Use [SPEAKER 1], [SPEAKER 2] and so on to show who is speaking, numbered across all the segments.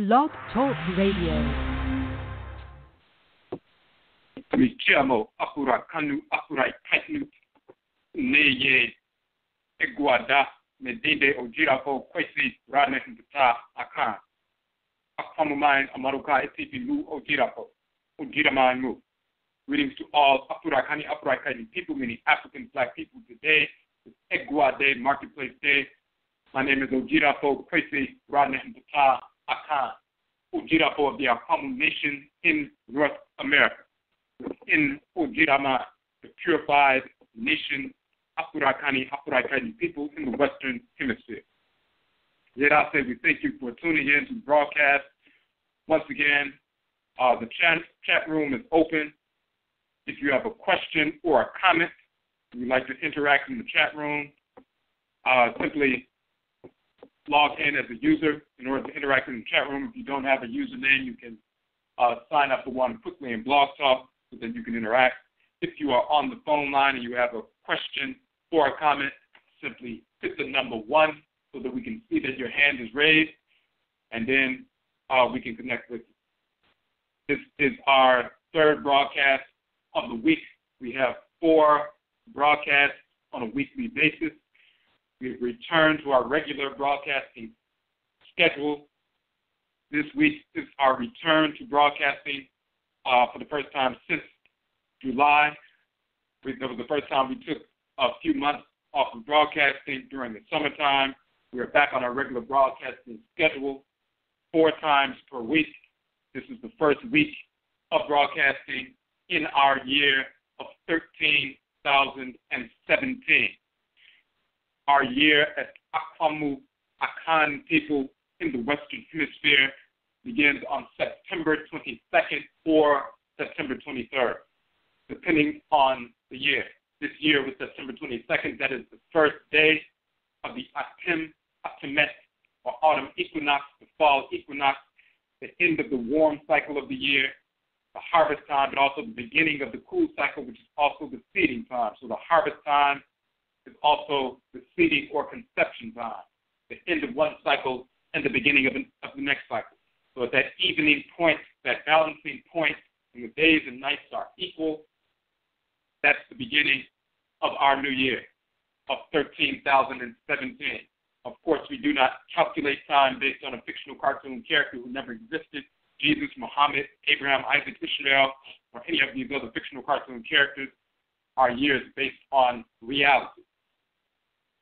[SPEAKER 1] Blog Talk Radio.
[SPEAKER 2] mi chiamo akura kanu akura kainu neye eguada medinde odwirafo kwesi rane nta akan akwamumai amaruka etipi lu odwirafo ojiramanu Greetings to all Afurakani, Afurakani people, meaning African black people today. It's Egua Marketplace Day. My name is Odwirafo Kwesi Radne Mpata Akan, Odwirafo of the Akwamu Nation in North America. In Odwirama, the purified nation, Afurakani, Afurakani people in the Western Hemisphere. Yet I say we thank you for tuning in to the broadcast. Once again, uh, the chat, chat room is open. If you have a question or a comment, you'd like to interact in the chat room, uh, simply log in as a user in order to interact in the chat room. If you don't have a username, you can uh, sign up for one quickly in Blog Talk so that you can interact. If you are on the phone line and you have a question or a comment, simply hit the number one so that we can see that your hand is raised, and then uh, we can connect with you. This is our third broadcast of the week. We have four broadcasts on a weekly basis. We've returned to our regular broadcasting schedule. This week is our return to broadcasting uh, for the first time since July. It was the first time we took a few months off of broadcasting during the summertime. We are back on our regular broadcasting schedule four times per week. This is the first week of broadcasting in our year of 13,017. Our year as Akwamu Akan people in the Western Hemisphere begins on September 22nd or September 23rd, depending on the year. This year was September 22nd. That is the first day of the Atim Atimet, or autumn equinox, the fall equinox, the end of the warm cycle of the year, the harvest time, but also the beginning of the cool cycle, which is also the seeding time. So the harvest time is also the seeding or conception time, the end of one cycle and the beginning of, an, of the next cycle. So at that evening point, that balancing point, when the days and nights are equal, that's the beginning of our new year of 13,017. Of course, we do not calculate time based on a fictional cartoon character who never existed. Jesus, Muhammad, Abraham, Isaac, Ishmael, or any of these other fictional cartoon characters, our year is based on reality.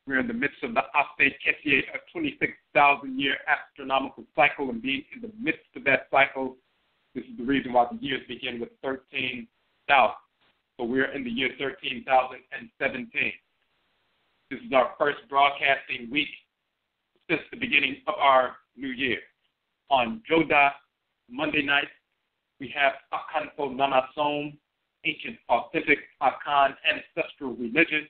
[SPEAKER 2] We're in the midst of the Aste Kesier, a 26,000 year astronomical cycle, and being in the midst of that cycle, this is the reason why the years begin with 13,000. So we're in the year 13,017. This is our first broadcasting week since the beginning of our new year. On Joda Monday night, we have Akanfo Nanasom, ancient, authentic Akan ancestral religion.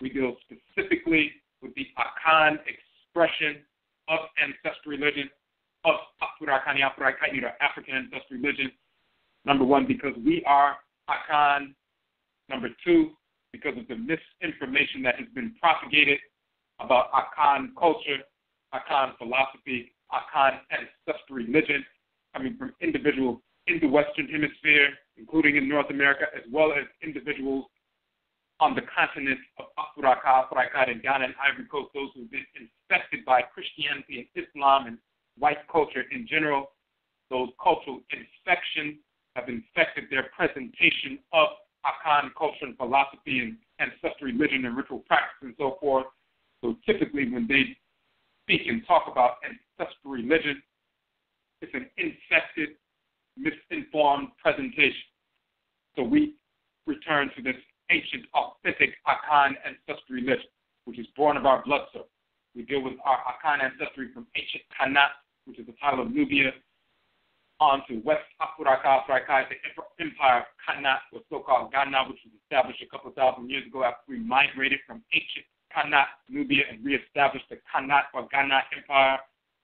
[SPEAKER 2] We deal specifically with the Akan expression of ancestral religion, of Afurakani Afurakani, or African ancestral religion. Number one, because we are Akan. Number two, because of the misinformation that has been propagated about Akan culture, Akan philosophy, Akan ancestral religion, coming from individuals in the Western Hemisphere, including in North America, as well as individuals on the continent of Africa, Africa, and Ghana and Ivory Coast, those who've been infected by Christianity and Islam and white culture in general. Those cultural infections have infected their presentation of Akan culture and philosophy and ancestral religion and ritual practice and so forth. So typically, when they speak and talk about ancestral religion, it's an infected, misinformed presentation. So we return to this ancient, authentic Akan ancestry list, which is born of our blood circle. We deal with our Akan ancestry from ancient Kanat, which is the title of Nubia, on to West Afuraka, Afrika, the empire Kanat, or so-called Ghana, which was established a couple thousand years ago after we migrated from ancient Kanat, Nubia, and reestablished the Kanat or Ghana empire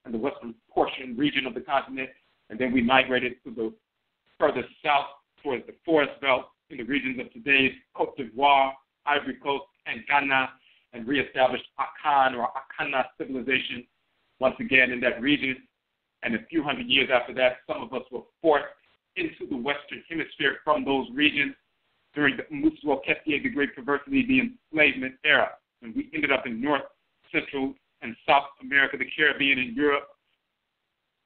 [SPEAKER 2] in the western portion region of the continent, and then we migrated to the further south towards the forest belt in the regions of today's Cote d'Ivoire, Ivory Coast, and Ghana, and reestablished Akan or Akana civilization once again in that region. And a few hundred years after that, some of us were forced into the Western Hemisphere from those regions during the Mmusuo Kese, the Great Perversity, the enslavement era. And we ended up in North, Central, and South America, the Caribbean, and Europe.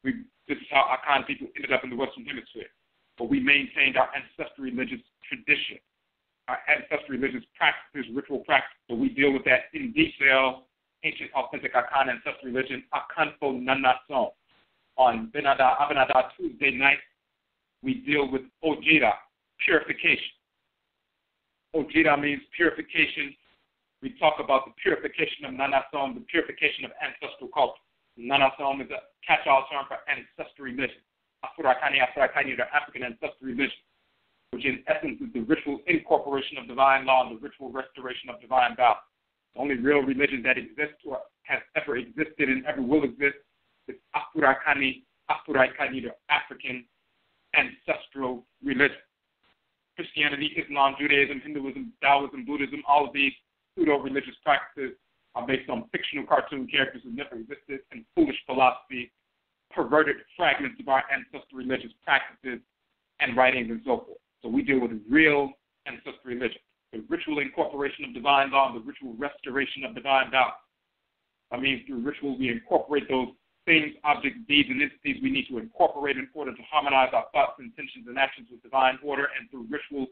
[SPEAKER 2] We, this is how Akan people ended up in the Western Hemisphere. But we maintained our ancestral religious tradition, our ancestral religious practices, ritual practices. So we deal with that in detail. Ancient, authentic Akan ancestral religion, Akanfo Nanasom. On Benada Abenada Tuesday night, we deal with Odwira, purification. Odwira means purification. We talk about the purification of Nanasom, the purification of ancestral culture. Nanasom is a catch-all term for ancestral religion. Afurakani, Afurakani, the African ancestral religion, which in essence is the ritual incorporation of divine law and the ritual restoration of divine balance. The only real religion that exists or has ever existed and ever will exist is Afurakani, Afurakani, the African ancestral religion. Christianity, Islam, Judaism, Hinduism, Taoism, Buddhism, all of these pseudo religious practices are based on fictional cartoon characters who never existed and foolish philosophy, perverted fragments of our ancestral religious practices and writings and so forth. So we deal with real ancestral religion, the ritual incorporation of divine law, the ritual restoration of divine balance. I mean, through ritual, we incorporate those things, objects, deeds, and entities we need to incorporate in order to harmonize our thoughts, intentions, and actions with divine order. And through ritual,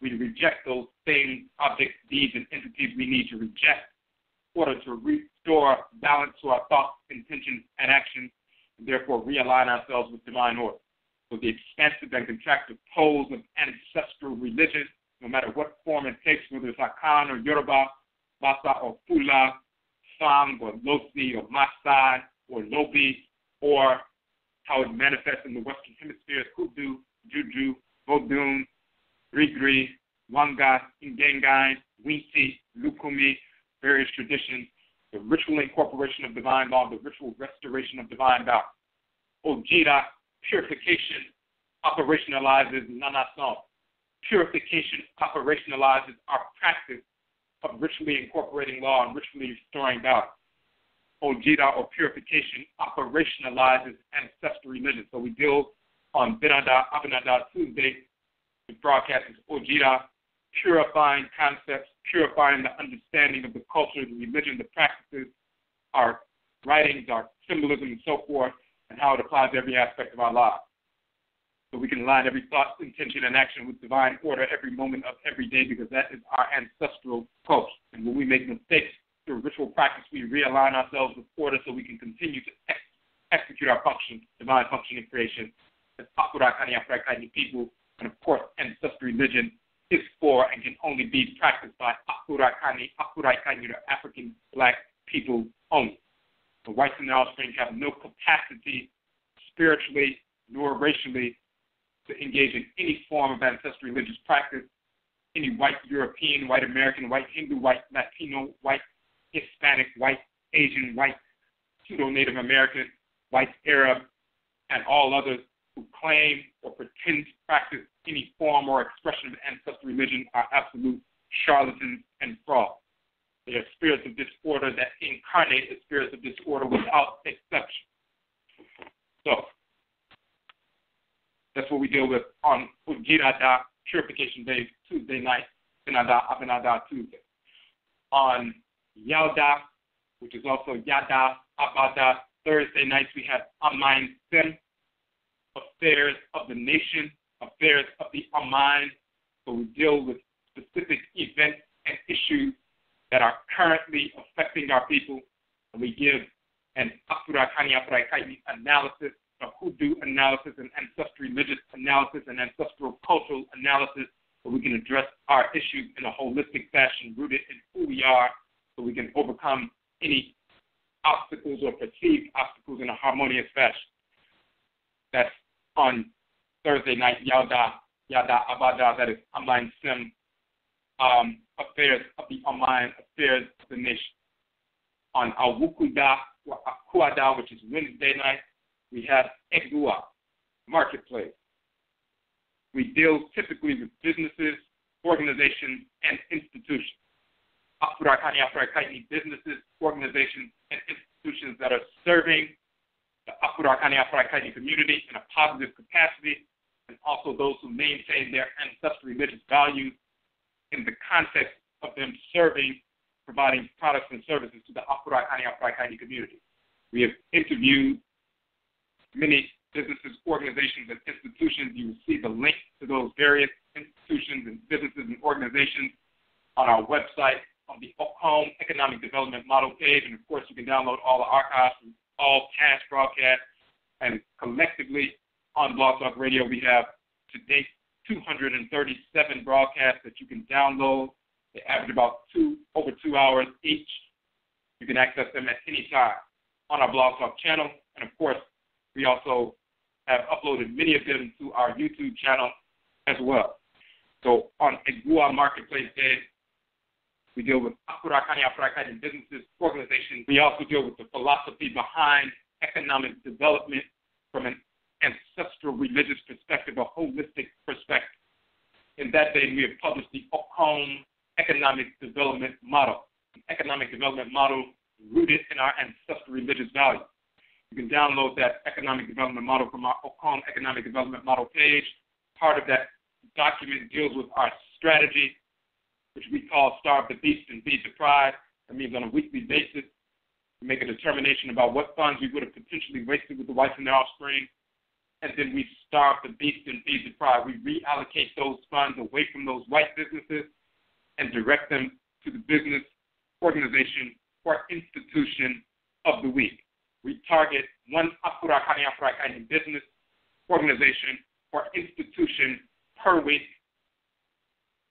[SPEAKER 2] we reject those things, objects, deeds, and entities we need to reject in order to restore balance to our thoughts, intentions, and actions, and therefore realign ourselves with divine order. So the expansive and contractive poles of ancestral religion, no matter what form it takes, whether it's Akan or Yoruba, Basa or Fula, Fang or Losi or Maasai, or Lobi, or how it manifests in the Western Hemisphere Hoodoo, Juju, Vodun, Rigri, Wanga, Ingengai, Winti, Lukumi, various traditions, the ritual incorporation of divine law, the ritual restoration of divine balance. Odwira, purification, operationalizes Nanasom. Purification operationalizes our practice of ritually incorporating law and ritually restoring balance. Odwira or purification operationalizes ancestral religion. So we deal on Benada Abenada Tuesday. The broadcast is Odwira, purifying concepts, purifying the understanding of the culture, the religion, the practices, our writings, our symbolism, and so forth, and how it applies to every aspect of our lives. So we can align every thought, intention, and action with divine order every moment of every day because that is our ancestral culture. And when we make mistakes, through ritual practice, we realign ourselves with order so we can continue to ex- execute our function, divine function in creation, as Afurakani people, and of course, ancestral religion is for and can only be practiced by Afurakani, Afurakani, the African black people only. The whites and their offspring have no capacity spiritually nor racially to engage in any form of ancestral religious practice. Any white European, white American, white Hindu, white Latino, white Hispanic, white, Asian, white, pseudo Native American, white, Arab, and all others who claim or pretend to practice any form or expression of ancestral religion are absolute charlatans and frauds. They are spirits of disorder that incarnate the spirits of disorder without exception. So, that's what we deal with on Ujirada Purification Day, Tuesday night, Benada Abenada Tuesday. On Yalda, which is also Yada, Abada. Thursday nights we have Amain Sim, Affairs of the Nation, Affairs of the Amain. So we deal with specific events and issues that are currently affecting our people. And we give an Afurakani analysis, a hoodoo analysis, an ancestral religious analysis, an ancestral cultural analysis, so we can address our issues in a holistic fashion rooted in who we are so we can overcome any obstacles or perceived obstacles in a harmonious fashion. That's on Thursday night, Yada, Yada Abada, that is Online Sim, um, Affairs of the Online Affairs of the Nation. On Awukuda, or Akuada, which is Wednesday night, we have Egua, Marketplace. We deal typically with businesses, organizations, and institutions. Afurakani Afurakani businesses, organizations, and institutions that are serving the Afurakani Afurakani community in a positive capacity, and also those who maintain their ancestral religious values in the context of them serving, providing products and services to the Afurakani Afurakani community. We have interviewed many businesses, organizations, and institutions. You will see the link to those various institutions and businesses and organizations on our website on the Home Economic Development Model page. And of course, you can download all the archives from all past broadcasts. Blog Talk Radio, we have to date 237 broadcasts that you can download. They average about two over two hours each. You can access them at any time on our Blog Talk channel. And of course, we also have uploaded many of them to our YouTube channel as well. So on Egua Marketplace Day, we deal with Akurakani Afurakani businesses, organizations. We also deal with the philosophy behind economic development from an ancestral religious perspective, a holistic perspective. In that day, we have published the Okom Economic Development Model, an economic development model rooted in our ancestral religious values. You can download that economic development model from our Okom Economic Development Model page. Part of that document deals with our strategy which we call Starve the Beast and Feed the Pride. That means on a weekly basis, we make a determination about what funds we would have potentially wasted with the whites and their offspring, and then we starve the beast and feed the pride. We reallocate those funds away from those white businesses and direct them to the business, organization, or institution of the week. We target one Afurakani Afurakani business, organization, or institution per week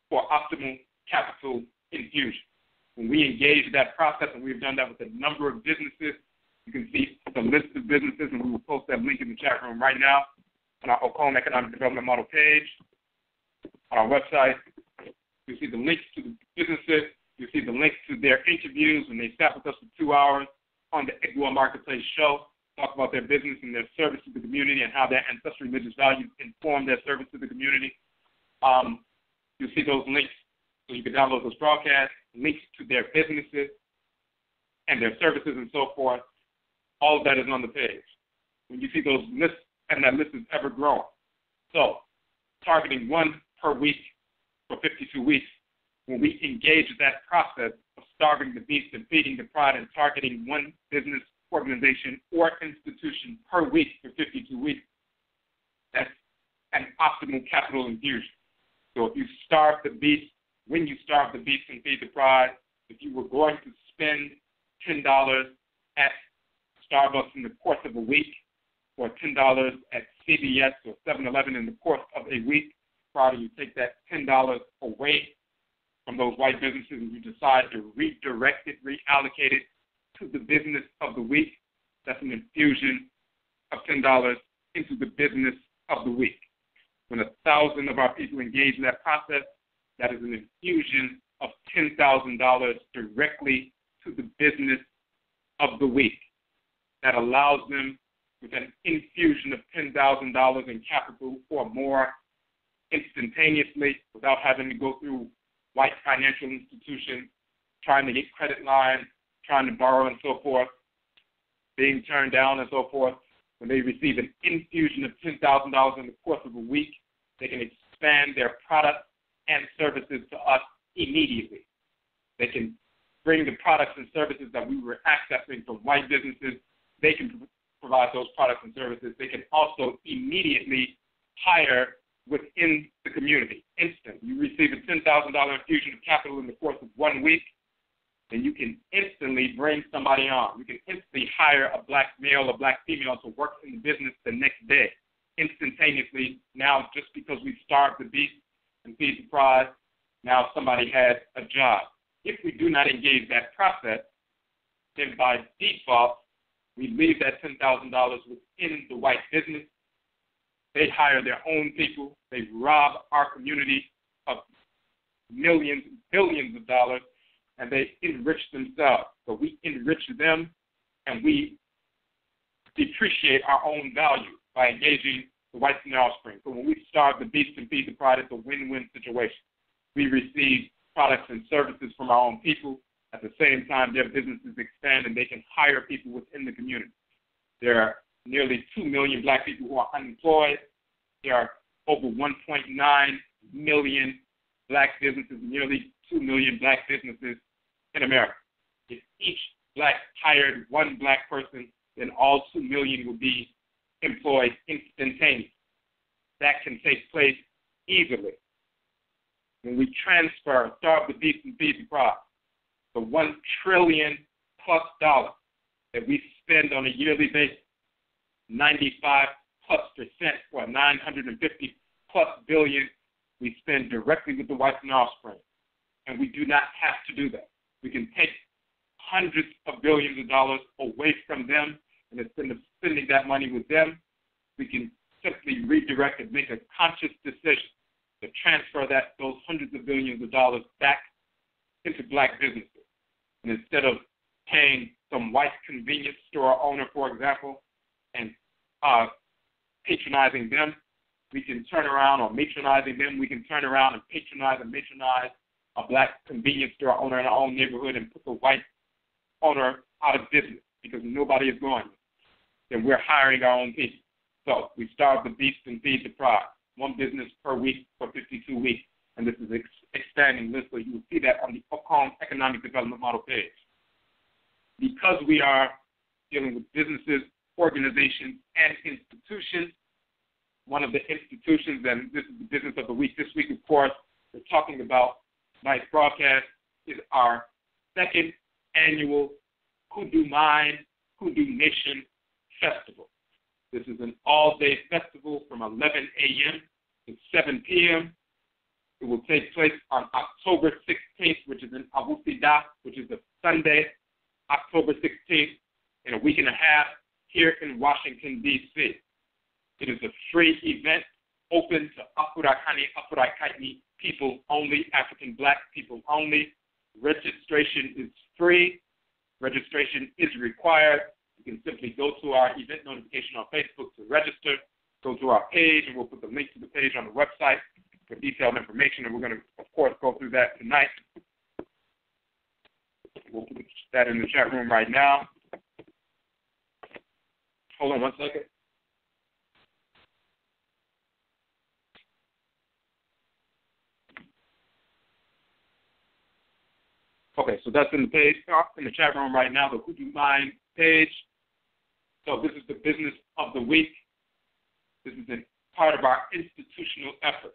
[SPEAKER 2] for optimal capital infusion. When we engage that process, and we've done that with a number of businesses, you can see the list of businesses, and we will post that link in the chat room right now on our Okom Economic Development Model page. On our website, you see the links to the businesses, you see the links to their interviews when they sat with us for two hours on the Egua Marketplace show, talk about their business and their service to the community and how their ancestral religious values inform their service to the community. Um, you'll see those links so you can download those broadcasts, links to their businesses and their services and so forth. All of that is on the page. When you see those lists, and that list is ever growing. So, targeting one per week for 52 weeks, when we engage that process of starving the beast and feeding the pride and targeting one business, organization, or institution per week for 52 weeks, that's an optimal capital infusion. So if you starve the beast when you starve the beast and feed the pride, if you were going to spend ten dollars at Starbucks in the course of a week, or ten dollars at CVS or 7-Eleven in the course of a week, Friday you take that ten dollars away from those white businesses and you decide to redirect it, reallocate it to the business of the week. That's an infusion of ten dollars into the business of the week. When a thousand of our people engage in that process, that is an infusion of $10,000 directly to the business of the week. That allows them, with an infusion of $10,000 in capital or more, instantaneously, without having to go through white financial institutions, trying to get credit lines, trying to borrow, and so forth, being turned down, and so forth. When they receive an infusion of $10,000 in the course of a week, they can expand their products and services to us immediately. They can bring the products and services that we were accessing from white businesses. They can provide those products and services. They can also immediately hire within the community. Instant. You receive a $10,000 infusion of capital in the course of one week, and you can instantly bring somebody on. You can instantly hire a black male or black female to work in the business the next day, instantaneously. Now, just because we starved the beast and feed the pride. Now somebody has a job. If we do not engage that process, then by default, we leave that $10,000 within the white business. They hire their own people. They rob our community of millions, billions of dollars, and they enrich themselves. So we enrich them, and we depreciate our own value by engaging the whites and their offspring. So when we starve the beast and feed the pride, it's a win-win situation. We receive products and services from our own people. At the same time, their businesses expand and they can hire people within the community. Their nearly 2 million black people who are unemployed. There are over 1.9 million black businesses, nearly 2 million black businesses in America. If each black hired one black person, then all 2 million would be employed instantaneously. That can take place easily. When we transfer, start with decent the crop, the one trillion plus dollars that we spend on a yearly basis, 95 plus percent or 950 plus billion we spend directly with the wife and offspring. And we do not have to do that. We can take hundreds of billions of dollars away from them and instead of spending that money with them, we can simply redirect and make a conscious decision to transfer that those hundreds of billions of dollars back into black businesses. And instead of paying some white convenience store owner, for example, and uh, patronizing them, we can turn around or matronizing them, we can turn around and patronize and matronize a black convenience store owner in our own neighborhood and put the white owner out of business because nobody is going. Then we're hiring our own people. So we starve the beast and feed the pride. One business per week for 52 weeks. And this is ex- expanding literally. You will see that on the Okom Economic Development Model page. Because we are dealing with businesses, organizations, and institutions, one of the institutions, and this is the business of the week. This week, of course, we're talking about tonight's broadcast is our second annual Hoodoo Mayn, Hoodoo Nation Festival. This is an all-day festival from 11 a.m. to 7 p.m. It will take place on October 16th, which is in Awusida, which is a Sunday, October 16th, in a week and a half here in Washington, D.C. It is a free event open to Afurakani, Afurakaini people only, African black people only. Registration is free. Registration is required. You can simply go to our event notification on Facebook to register. Go to our page, and we'll put the link to the page on the website for detailed information. And we're going to, of course, go through that tonight. We'll put that in the chat room right now. Hold on one second. Okay, so that's in the page in the chat room right now, the Do Mind page. So this is the business of the week. This is a part of our institutional effort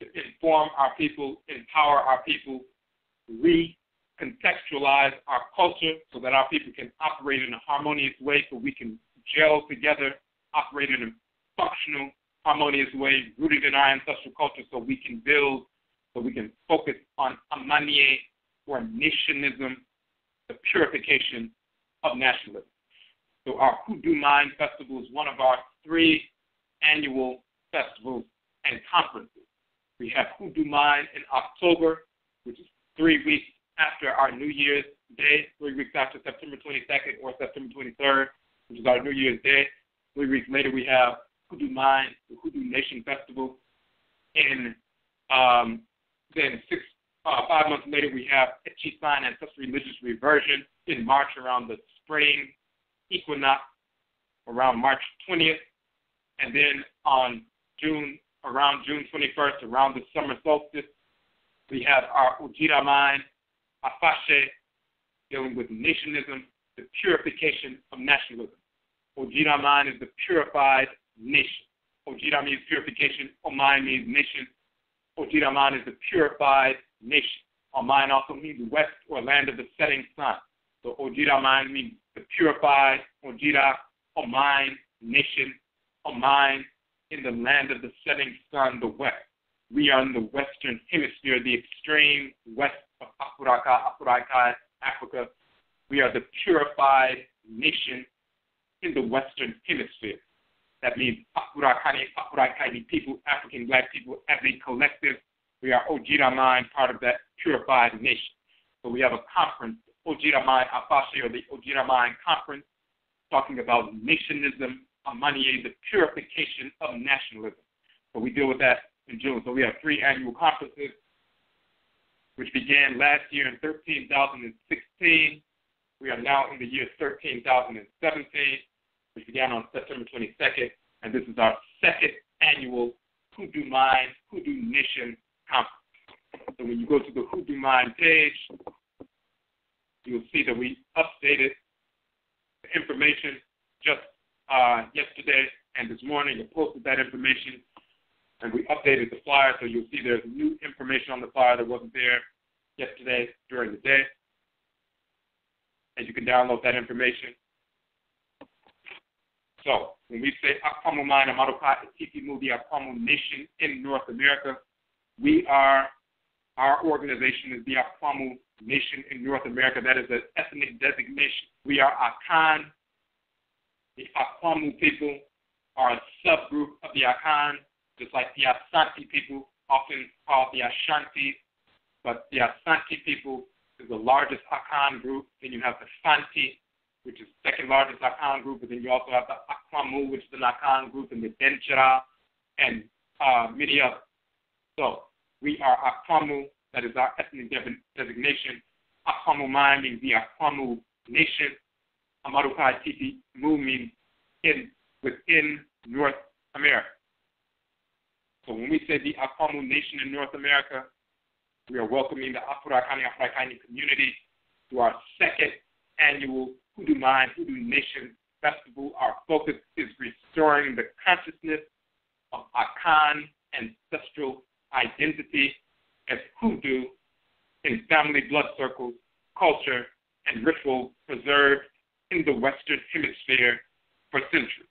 [SPEAKER 2] to inform our people, empower our people, recontextualize our culture so that our people can operate in a harmonious way so we can gel together, operate in a functional, harmonious way rooted in our ancestral culture so we can build, so we can focus on Amaniye or nationism, the purification of nationalism. So our Hoodoo Mayn Festival is one of our three annual festivals and conferences. We have Hoodoo Mayn in October, which is three weeks after our New Year's Day, three weeks after September 22nd or September 23rd, which is our New Year's Day. Three weeks later, we have Hoodoo Mayn, the Hoodoo Nation Festival. And um, then six uh, five months later, we have Echisan and Such Religious Reversion in March around the spring equinox, around March 20th. And then on June, around June 21st, around the summer solstice, we have our Ujira mind, Afashe, dealing with nationism, the purification of nationalism. Odwira mind is the purified nation. Odwira means purification, Omai means nation. Odwira mind is the purified nation. Oman also means west or land of the setting sun. So Odwira Oman means the purified, Odwira Oman nation, Oman in the land of the setting sun, the west. We are in the western hemisphere, the extreme west of Afuraka, Africa. We are the purified nation in the western hemisphere. That means Afurakani people, African black people as a collective we are Odwira part of that purified nation. So we have a conference, Odwira Mind Afashi, or the Odwira Mind Conference, talking about nationism, The purification of nationalism. So we deal with that in June. So we have three annual conferences, which began last year in 13,016. We are now in the year 13,017. which began on September 22nd, and this is our second annual Hoodoo Mayn, Hoodoo Nation conference. So when you go to the Hoodoo Mayn page, you'll see that we updated the information just uh, yesterday and this morning. and posted that information, and we updated the flyer, so you'll see there's new information on the flyer that wasn't there yesterday during the day. And you can download that information. So when we say Akwamu Mind Amaruka Tiki Movie Akwamu Nation in North America, we are our organization is the Akwamu Nation in North America. That is an ethnic designation. We are Akan. The Akwamu people are a subgroup of the Akan, just like the Asante people, often called the Ashanti. But the Asante people is the largest Akan group. Then you have the Fanti, which is the second largest Akan group. And then you also have the Akwamu, which is the Akan group, and the Denkyira, and uh, many others. So we are Akwamu, that is our ethnic designation. Akwamu Mai means the Akwamu nation. Amarukai Titi Mu means in, within North America. So when we say the Akwamu nation in North America, we are welcoming the Afurakani Afurakani community to our second annual Hoodoo Mind, Hoodoo Nation Festival. Our focus is restoring the consciousness of Akan ancestral identity as hoodoo in family blood circles, culture, and ritual preserved in the Western Hemisphere for centuries.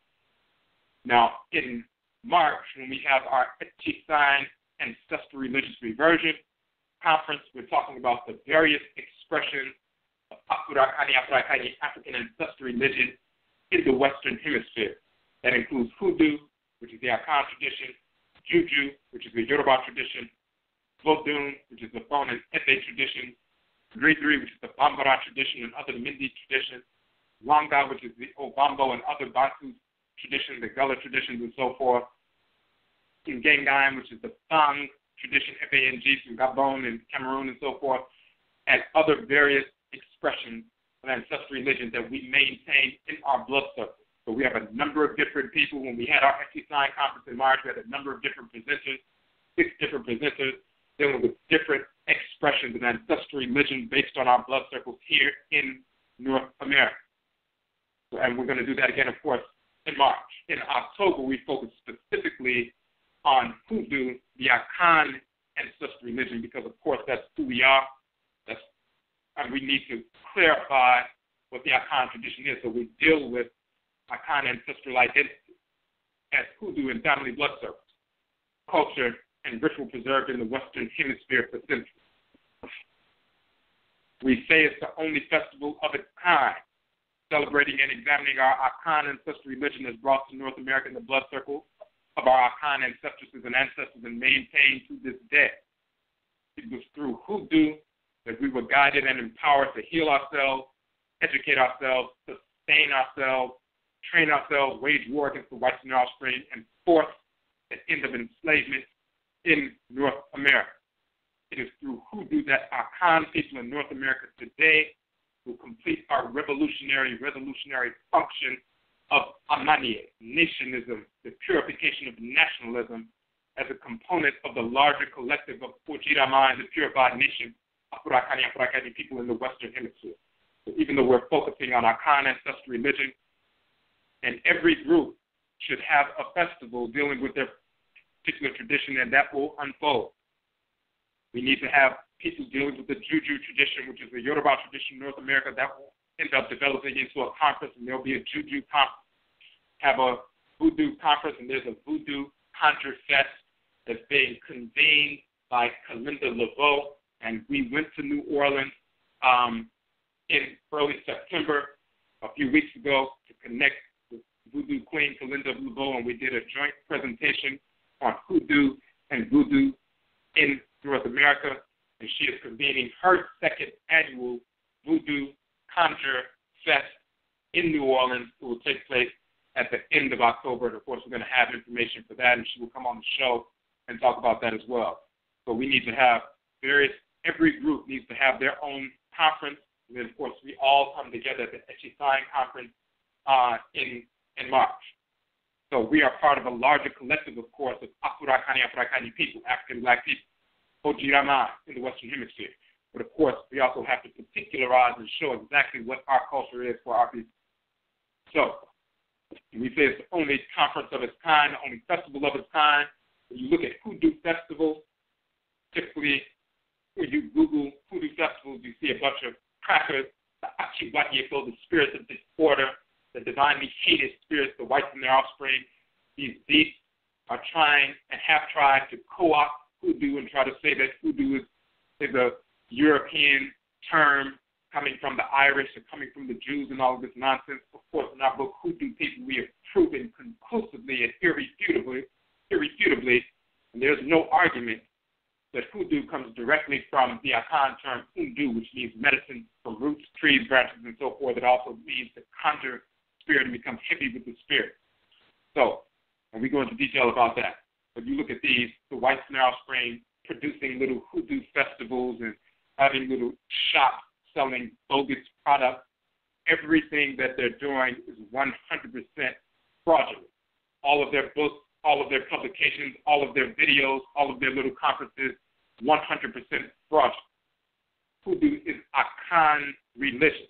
[SPEAKER 2] Now, in March, when we have our Etchi Sign Ancestral Religious Reversion Conference, we're talking about the various expressions of Afurakani Afurakani African ancestral religion in the Western Hemisphere. That includes hoodoo, which is the Akan tradition, Juju, which is the Yoruba tradition, Vodun, which is the Fon and Ewe tradition, Gridri, which is the Bambara tradition and other Mande traditions, Wanga, which is the Ovambo and other Bantu traditions, the Gullah traditions, and so forth, in Gengaim, which is the Fang tradition, F-A-N-G, from Gabon and Cameroon and so forth, and other various expressions of ancestral religion that we maintain in our blood circle. So we have a number of different people. When we had our SC Sign conference in March, we had a number of different presenters, six different presenters dealing with different expressions of ancestral religion based on our blood circles here in North America. And we're going to do that again, of course, in March. In October, we focus specifically on Hoodoo, the Akan ancestral religion, because, of course, that's who we are. That's, and we need to clarify what the Akan tradition is. So we deal with Akan ancestral identity as hoodoo and family blood service, culture, and ritual preserved in the Western Hemisphere for centuries. We say it's the only festival of its kind, celebrating and examining our Akan ancestral religion as brought to North America in the blood circle of our Akan ancestresses and ancestors and maintained to this day. It was through hoodoo that we were guided and empowered to heal ourselves, educate ourselves, sustain ourselves, train ourselves, wage war against the whites and offspring, and force the end of enslavement in North America. It is through hoodoo that our people in North America today will complete our revolutionary, revolutionary function of Amaniye, nationism, the purification of nationalism as a component of the larger collective of Odwirama the purified nation, Afurakani Afurakani people in the Western Hemisphere. So even though we're focusing on our Khan ancestral religion, and every group should have a festival dealing with their particular tradition, and that will unfold. We need to have people dealing with the Juju tradition, which is the Yoruba tradition in North America, that will end up developing into a conference, and there'll be a Juju conference. Have a Voodoo conference, and there's a Voodoo Conjure Fest that's being convened by Kalinda Laveau, and we went to New Orleans um, in early September, a few weeks ago, to connect with Voodoo Queen Kalinda Laveau, and we did a joint presentation on hoodoo and voodoo in North America. And she is convening her second annual Voodoo Conjure Fest in New Orleans. It will take place at the end of October. And of course, we're going to have information for that, and she will come on the show and talk about that as well. So we need to have various, every group needs to have their own conference. And then, of course, we all come together at the Etchi Sign Conference uh, in in March. So we are part of a larger collective, of course, of Afurakani Afurakani people, African black people, Odwirama in the Western Hemisphere. But of course, we also have to particularize and show exactly what our culture is for our people. So we say it's the only conference of its kind, the only festival of its kind. When you look at hoodoo festivals, typically when you Google hoodoo festivals, you see a bunch of crackers, the Achiwanyeko, the spirits of disorder, the divinely hated spirits, the whites and their offspring. These beasts are trying and have tried to co-opt hoodoo and try to say that hoodoo is, is a European term coming from the Irish or coming from the Jews and all of this nonsense. Of course, in our book, Hoodoo People, we have proven conclusively and irrefutably, irrefutably, and there's no argument that hoodoo comes directly from the Akan term hoodoo, which means medicine from roots, trees, branches, and so forth. It also means to conjure spirit and become heavy with the spirit. So, and we go into detail about that. You look at these, the white snarl spring producing little hoodoo festivals and having little shops selling bogus products. Everything that they're doing is 100% fraudulent. All of their books, all of their publications, all of their videos, all of their little conferences, 100% fraudulent. Hoodoo is Akan religion.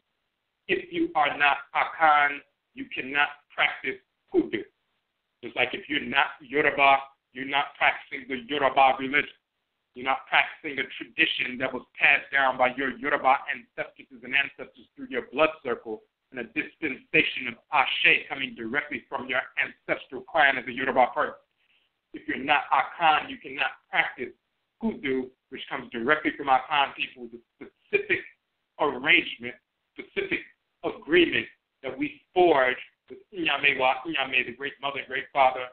[SPEAKER 2] If you are not Akan, you cannot practice hoodoo. Just like if you're not Yoruba, you're not practicing the Yoruba religion. You're not practicing a tradition that was passed down by your Yoruba ancestors and ancestors through your blood circle and a dispensation of Ashe coming directly from your ancestral clan as a Yoruba person. If you're not Akan, you cannot practice Hoodoo, which comes directly from Akan people, the specific arrangement, specific agreement that we forge with Inyamewa, Inyame, the great mother, great father,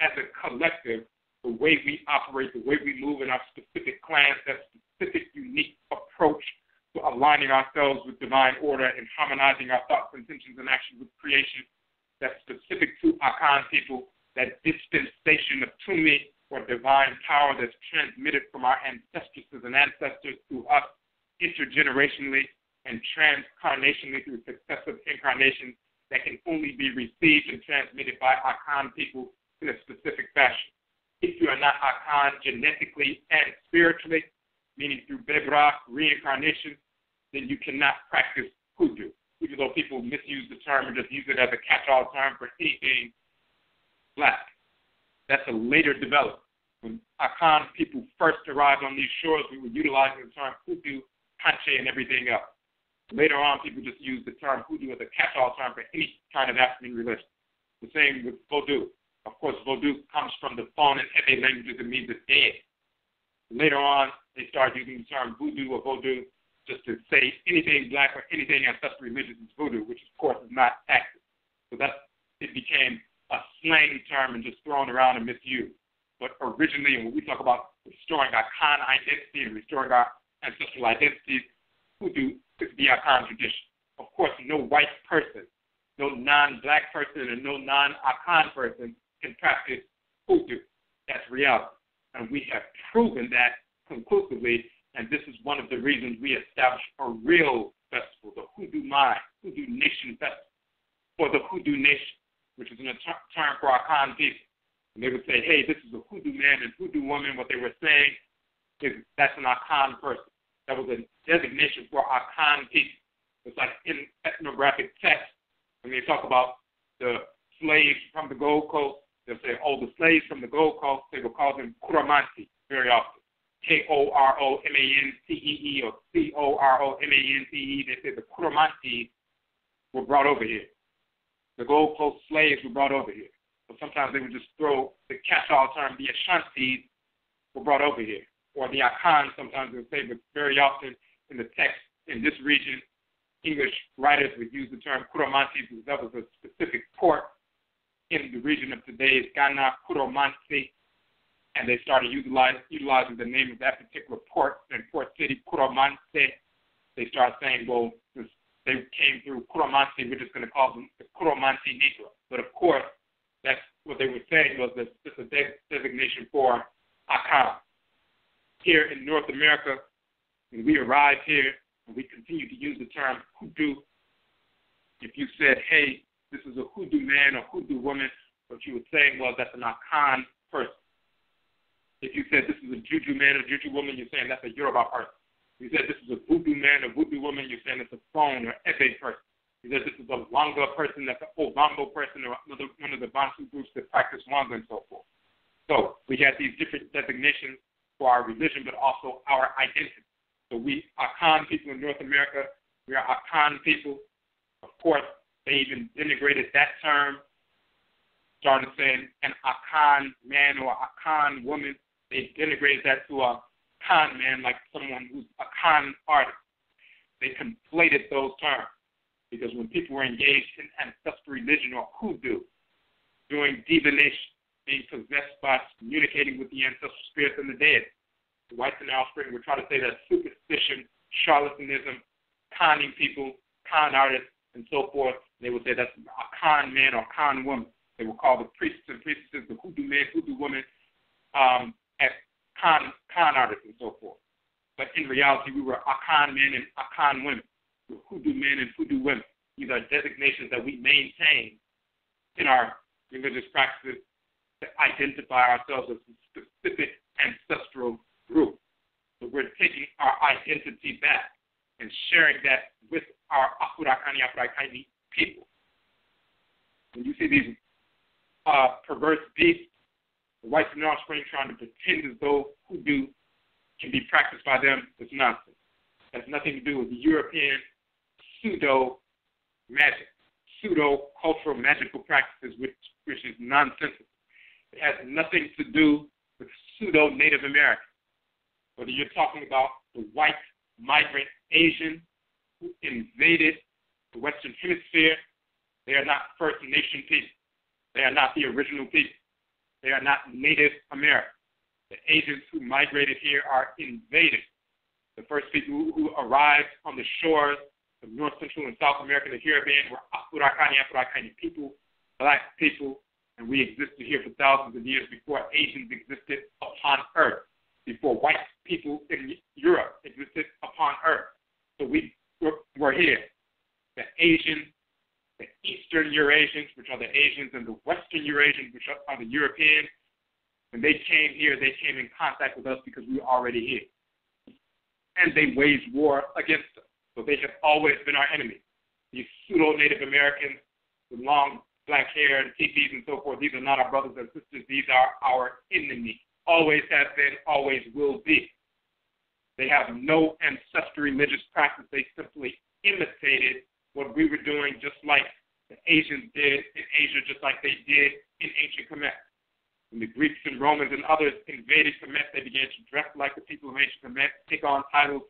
[SPEAKER 2] as a collective the way we operate, the way we move in our specific clans, that specific, unique approach to aligning ourselves with divine order and harmonizing our thoughts, intentions, and actions with creation, that's specific to Akan people, that dispensation of Tumi or divine power that's transmitted from our ancestresses and ancestors to us intergenerationally and transcarnationally through successive incarnations that can only be received and transmitted by Akan people specific fashion if you are not Akan genetically and spiritually, meaning through Bedrock reincarnation, then you cannot practice hoodoo. Even though people misuse the term and just use it as a catch-all term for anything black. That's a later development. When Akan people first arrived on these shores, we were utilizing the term hoodoo, panche, and everything else. Later on, people just use the term hoodoo as a catch-all term for any kind of African religion. The same with Vodou. Of course, Vodou comes from the Fon and Ewe languages and means the dead. Later on, they started using the term voodoo or Vodou just to say anything black or anything ancestral religious is voodoo, which of course is not accurate. So that it became a slang term and just thrown around and misused. But originally, when we talk about restoring our Khan identity and restoring our ancestral identities, voodoo is the Akan tradition. Of course, no white person, no non-black person, and no non-Akan person can practice hoodoo. That's reality. And we have proven that conclusively, and this is one of the reasons we established a real festival, the Hoodoo Mayn, Hoodoo Nation Festival, or the Hoodoo Nation, which is a term for our Khan people. And they would say, hey, this is a hoodoo man and hoodoo woman. What they were saying is that's an Akan person. That was a designation for Akan people. It's like in ethnographic text, when they talk about the slaves from the Gold Coast, They'll say, oh, the slaves from the Gold Coast, they will call them Koromanti very often. K O R O M A N T E E or C O R O M A N T E. They say the Koromanti were brought over here. The Gold Coast slaves were brought over here. So sometimes they would just throw the catch-all term, the Ashantis were brought over here. Or the Akan, sometimes they would say, but very often in the text in this region, English writers would use the term Kuramanti because that was a specific port in the region of today's Ghana, Kuromansi, and they started utilizing the name of that particular port and Port City, Kuromansi. They started saying, well, they came through Kuromansi, we're just going to call them the Kuromansi Negro. But of course, that's what they were saying was that a designation for Akan. Here in North America, when we arrived here and we continue to use the term hoodoo, if you said, hey, this is a hoodoo man or hoodoo woman, what you were saying was that's an Akan person. If you said this is a juju man or juju woman, you're saying that's a Yoruba person. You said this is a voodoo man or voodoo woman, you're saying it's a Fon or Ewe person. You said this is a Wanga person, that's an Ovambo person, or another one of the Bantu groups that practice Wanga and so forth. So we have these different designations for our religion, but also our identity. So we Akan people in North America, we are Akan people. Of course, they even denigrated that term, started saying an Akan man or Akan woman. They denigrated that to a con man, like someone who's a con artist. They conflated those terms because when people were engaged in ancestral religion or hoodoo, doing divination, being possessed by communicating with the ancestral spirits and the dead, the whites and offspring would try to say that superstition, charlatanism, conning people, con artists, and so forth. They would say that's a con man or a con woman. They would call the priests and priestesses the hoodoo men, hoodoo women, um, as con, con artists and so forth. But in reality, we were Akan men and Akan women. We hoodoo men and hoodoo women. These are designations that we maintain in our religious practices to identify ourselves as a specific ancestral group. So we're taking our identity back and sharing that with our Afurakani Afurakani people. When you see these uh, perverse beasts the whites and offspring trying to pretend as though hoodoo can be practiced by them is nonsense. It has nothing to do with the European pseudo magic, pseudo cultural magical practices, which, which is nonsensical. It has nothing to do with pseudo Native American. Whether you're talking about the white migrant Asian who invaded the Western Hemisphere, they are not First Nation people. They are not the original people. They are not Native Americans. The agents who migrated here are invaders. The first people who arrived on the shores of North Central and South America, the Caribbean, were Afurakani, Afurakani people, black people, and we existed here for thousands of years before Asians existed upon earth, before white people in Europe existed upon earth. So we were, here. The Asian the Eastern Eurasians, which are the Asians, and the Western Eurasians, which are the Europeans. When they came here, they came in contact with us because we were already here. And they waged war against us. So they have always been our enemies. These pseudo Native Americans with long black hair and teepees and so forth, these are not our brothers and sisters. These are our enemies. Always have been, always will be. They have no ancestral religious practice. They simply imitated what we were doing just like the Asians did in Asia, just like they did in ancient Kemet. When the Greeks and Romans and others invaded Kemet, they began to dress like the people of ancient Kemet, take on titles,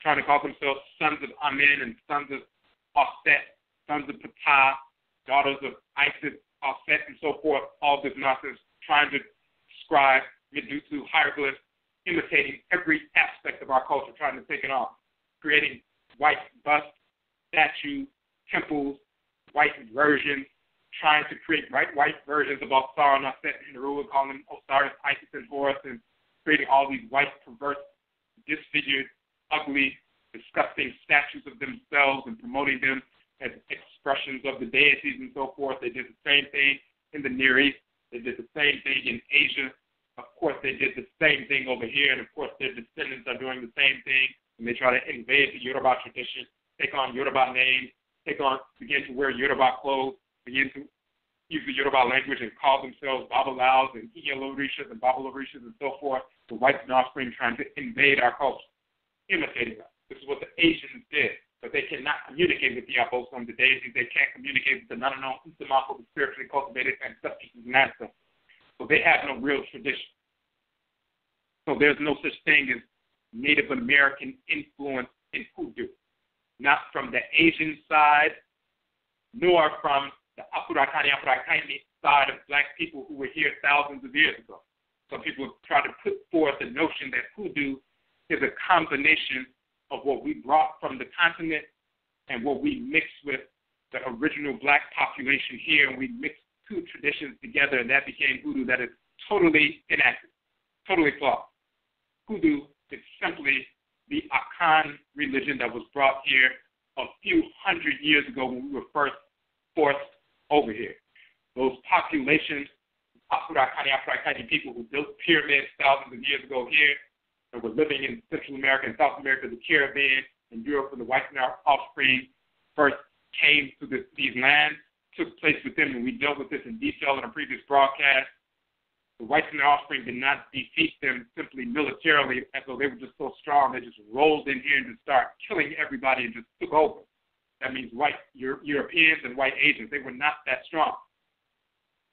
[SPEAKER 2] trying to call themselves sons of Amen and sons of Offset, sons of Ptah, daughters of Isis, Offset, and so forth. All this nonsense, trying to describe Medusa hieroglyphs, imitating every aspect of our culture, trying to take it on, creating white busts statues, temples, white versions, trying to create white white versions of Osar and Aset and Heru, calling them Osiris, Isis, and Horus, and creating all these white, perverse, disfigured, ugly, disgusting statues of themselves and promoting them as expressions of the deities and so forth. They did the same thing in the Near East. They did the same thing in Asia. Of course, they did the same thing over here, and of course, their descendants are doing the same thing, and they try to invade the Yoruba tradition take on Yoruba names, take on, begin to wear Yoruba clothes, begin to use the Yoruba language and call themselves Babalaos and Iyalorishas and Babalorishas and so forth, the whites and offspring trying to invade our culture, imitating us. This is what the Asians did. But they cannot communicate with the Abosom, the deities. They can't communicate with the Nananom Nsamanfo, the spiritually cultivated ancestors and ancestors. So they have no real tradition. So there's no such thing as Native American influence in hoodoo not from the Asian side, nor from the Afurakani Afurakani side of black people who were here thousands of years ago. Some people try to put forth the notion that hoodoo is a combination of what we brought from the continent and what we mixed with the original black population here, and we mixed two traditions together, and that became hoodoo. That is totally inaccurate, totally flawed. Hoodoo is simply the Akan religion that was brought here a few hundred years ago when we were first forced over here. Those populations, Afurakani, people who built pyramids thousands of years ago here, and were living in Central America and South America, the Caribbean, and Europe, when the white and offspring first came to this, these lands, took place with them, and we dealt with this in detail in a previous broadcast. The whites and their offspring did not defeat them simply militarily, as though they were just so strong. They just rolled in here and just started killing everybody and just took over. That means white Euro- Europeans and white Asians. They were not that strong.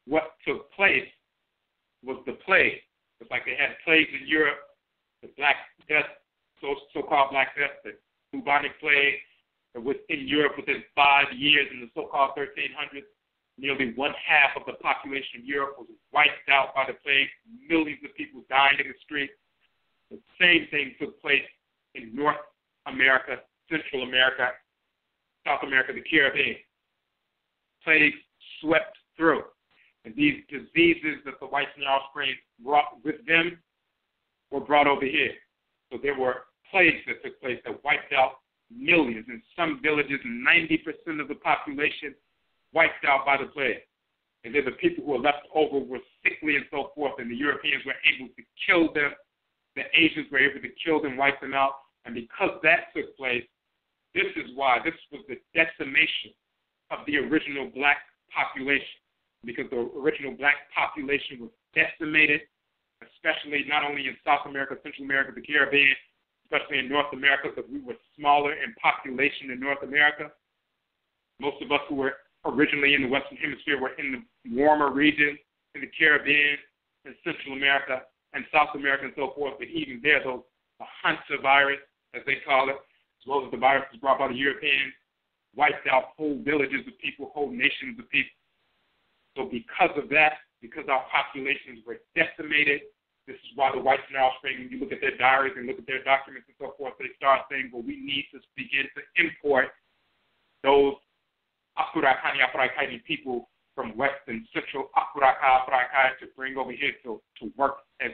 [SPEAKER 2] What took place was the plague. It's like they had plagues in Europe, the Black Death, so so-called Black Death, the bubonic plague, within Europe within five years in the so-called 1300s. Nearly one half of the population of Europe was wiped out by the plague. Millions of people died in the streets. The same thing took place in North America, Central America, South America, the Caribbean. Plagues swept through. And these diseases that the whites and their offspring brought with them were brought over here. So there were plagues that took place that wiped out millions. In some villages, 90% of the population wiped out by the plague. And then the people who were left over were sickly and so forth, and the Europeans were able to kill them. The Asians were able to kill them, wipe them out. And because that took place, this is why this was the decimation of the original black population. Because the original black population was decimated, especially not only in South America, Central America, the Caribbean, especially in North America, because we were smaller in population in North America. Most of us who were originally in the Western Hemisphere were in the warmer regions, in the Caribbean, in Central America, and South America, and so forth. But even there, those the Hansa virus, as they call it, as well as the viruses brought by the Europeans, wiped out whole villages of people, whole nations of people. So because of that, because our populations were decimated, this is why the whites and their offspring, you look at their diaries and look at their documents and so forth, they start saying, well, we need to begin to import those Afurakani Afurakani people from West and Central Afuraka Afurakai to bring over here to, to work as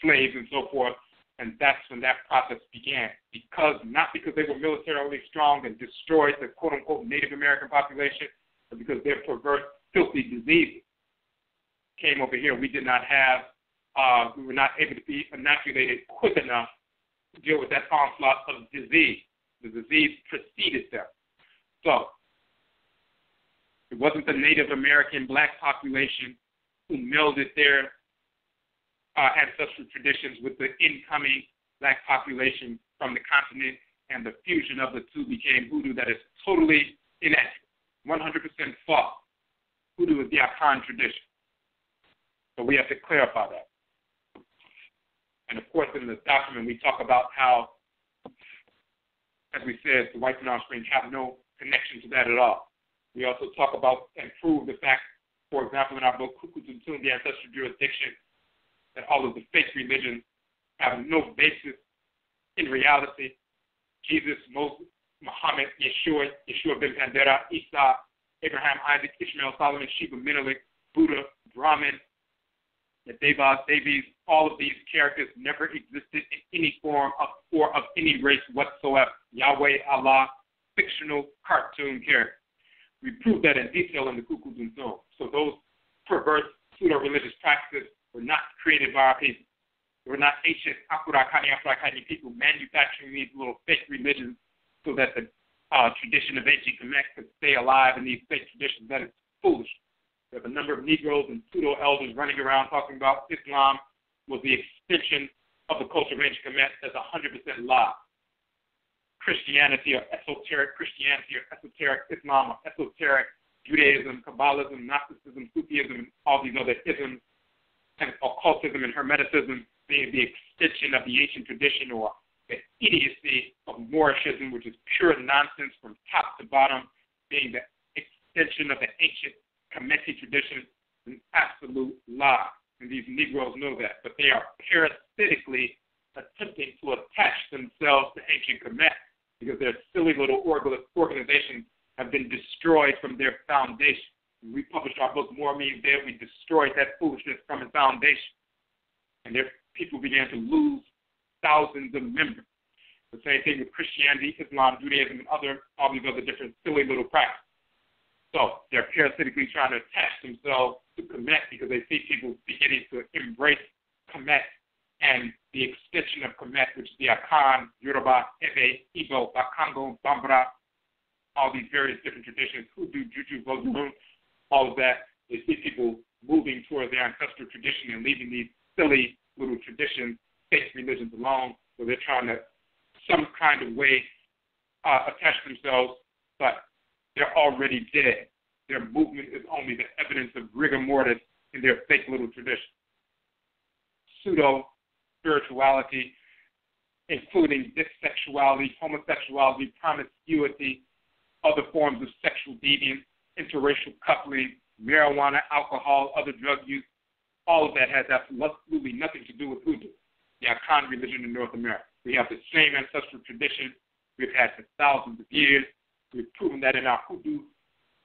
[SPEAKER 2] slaves and so forth. And that's when that process began. Because not because they were militarily strong and destroyed the quote unquote Native American population, but because their perverse, filthy diseases came over here. We did not have uh, we were not able to be inoculated quick enough to deal with that onslaught of disease. The disease preceded them. So, it wasn't the Native American black population who melded their uh, ancestral traditions with the incoming black population from the continent, and the fusion of the two became hoodoo that is totally inaccurate, 100% false. Hoodoo is the Akan tradition. So we have to clarify that. And of course, in this document, we talk about how, as we said, the whites and offspring have no connection to that at all. We also talk about and prove the fact, for example, in our book, Kukutuntun, the Ancestral Jurisdiction, that all of the fake religions have no basis in reality. Jesus, Moses, Muhammad, Yeshua, Yeshua ben Pandera, Isa, Abraham, Isaac, Ishmael, Solomon, Sheba, Menelik, Buddha, Brahman, the Devas, Devis, all of these characters never existed in any form of or of any race whatsoever. Yahweh, Allah, fictional cartoon characters. We proved that in detail in the Kukutuntun. So those perverse pseudo-religious practices were not created by our people. They were not ancient Akurakani, Afurakani people manufacturing these little fake religions so that the uh, tradition of ancient Kemet could stay alive in these fake traditions. That is foolish. We have a number of Negroes and pseudo elders running around talking about Islam was the extension of the culture of ancient. That's 100% lie. Christianity or esoteric Christianity or esoteric Islam or esoteric Judaism, Kabbalism, Gnosticism, Sufism, and all these other isms, and occultism and Hermeticism being the extension of the ancient tradition or the idiocy of Moorishism, which is pure nonsense from top to bottom, being the extension of the ancient Kemetic tradition is an absolute lie. And these Negroes know that. But they are parasitically attempting to attach themselves to ancient Kemet because their silly little organizations have been destroyed from their foundation. We published our book, More Means Dead, we destroyed that foolishness from its foundation. And their people began to lose thousands of members. The same thing with Christianity, Islam, Judaism, and other all these other different silly little practices. So they're parasitically trying to attach themselves to Kemet because they see people beginning to embrace Kemet and the extension of Kemet, which is the Akan, Yoruba, Ewe, Igbo, Bakongo, Bambara, all these various different traditions, Hoodoo, Juju, Vodou, all of that. They see people moving toward their ancestral tradition and leaving these silly little traditions, fake religions alone. So they're trying to, some kind of way, uh, attach themselves, but they're already dead. Their movement is only the evidence of rigor mortis in their fake little tradition. Pseudo spirituality, including bisexuality, homosexuality, promiscuity, other forms of sexual deviance, interracial coupling, marijuana, alcohol, other drug use, all of that has absolutely nothing to do with hoodoo, the Akan religion in North America. We have the same ancestral tradition we've had for thousands of years. We've proven that in our Hoodoo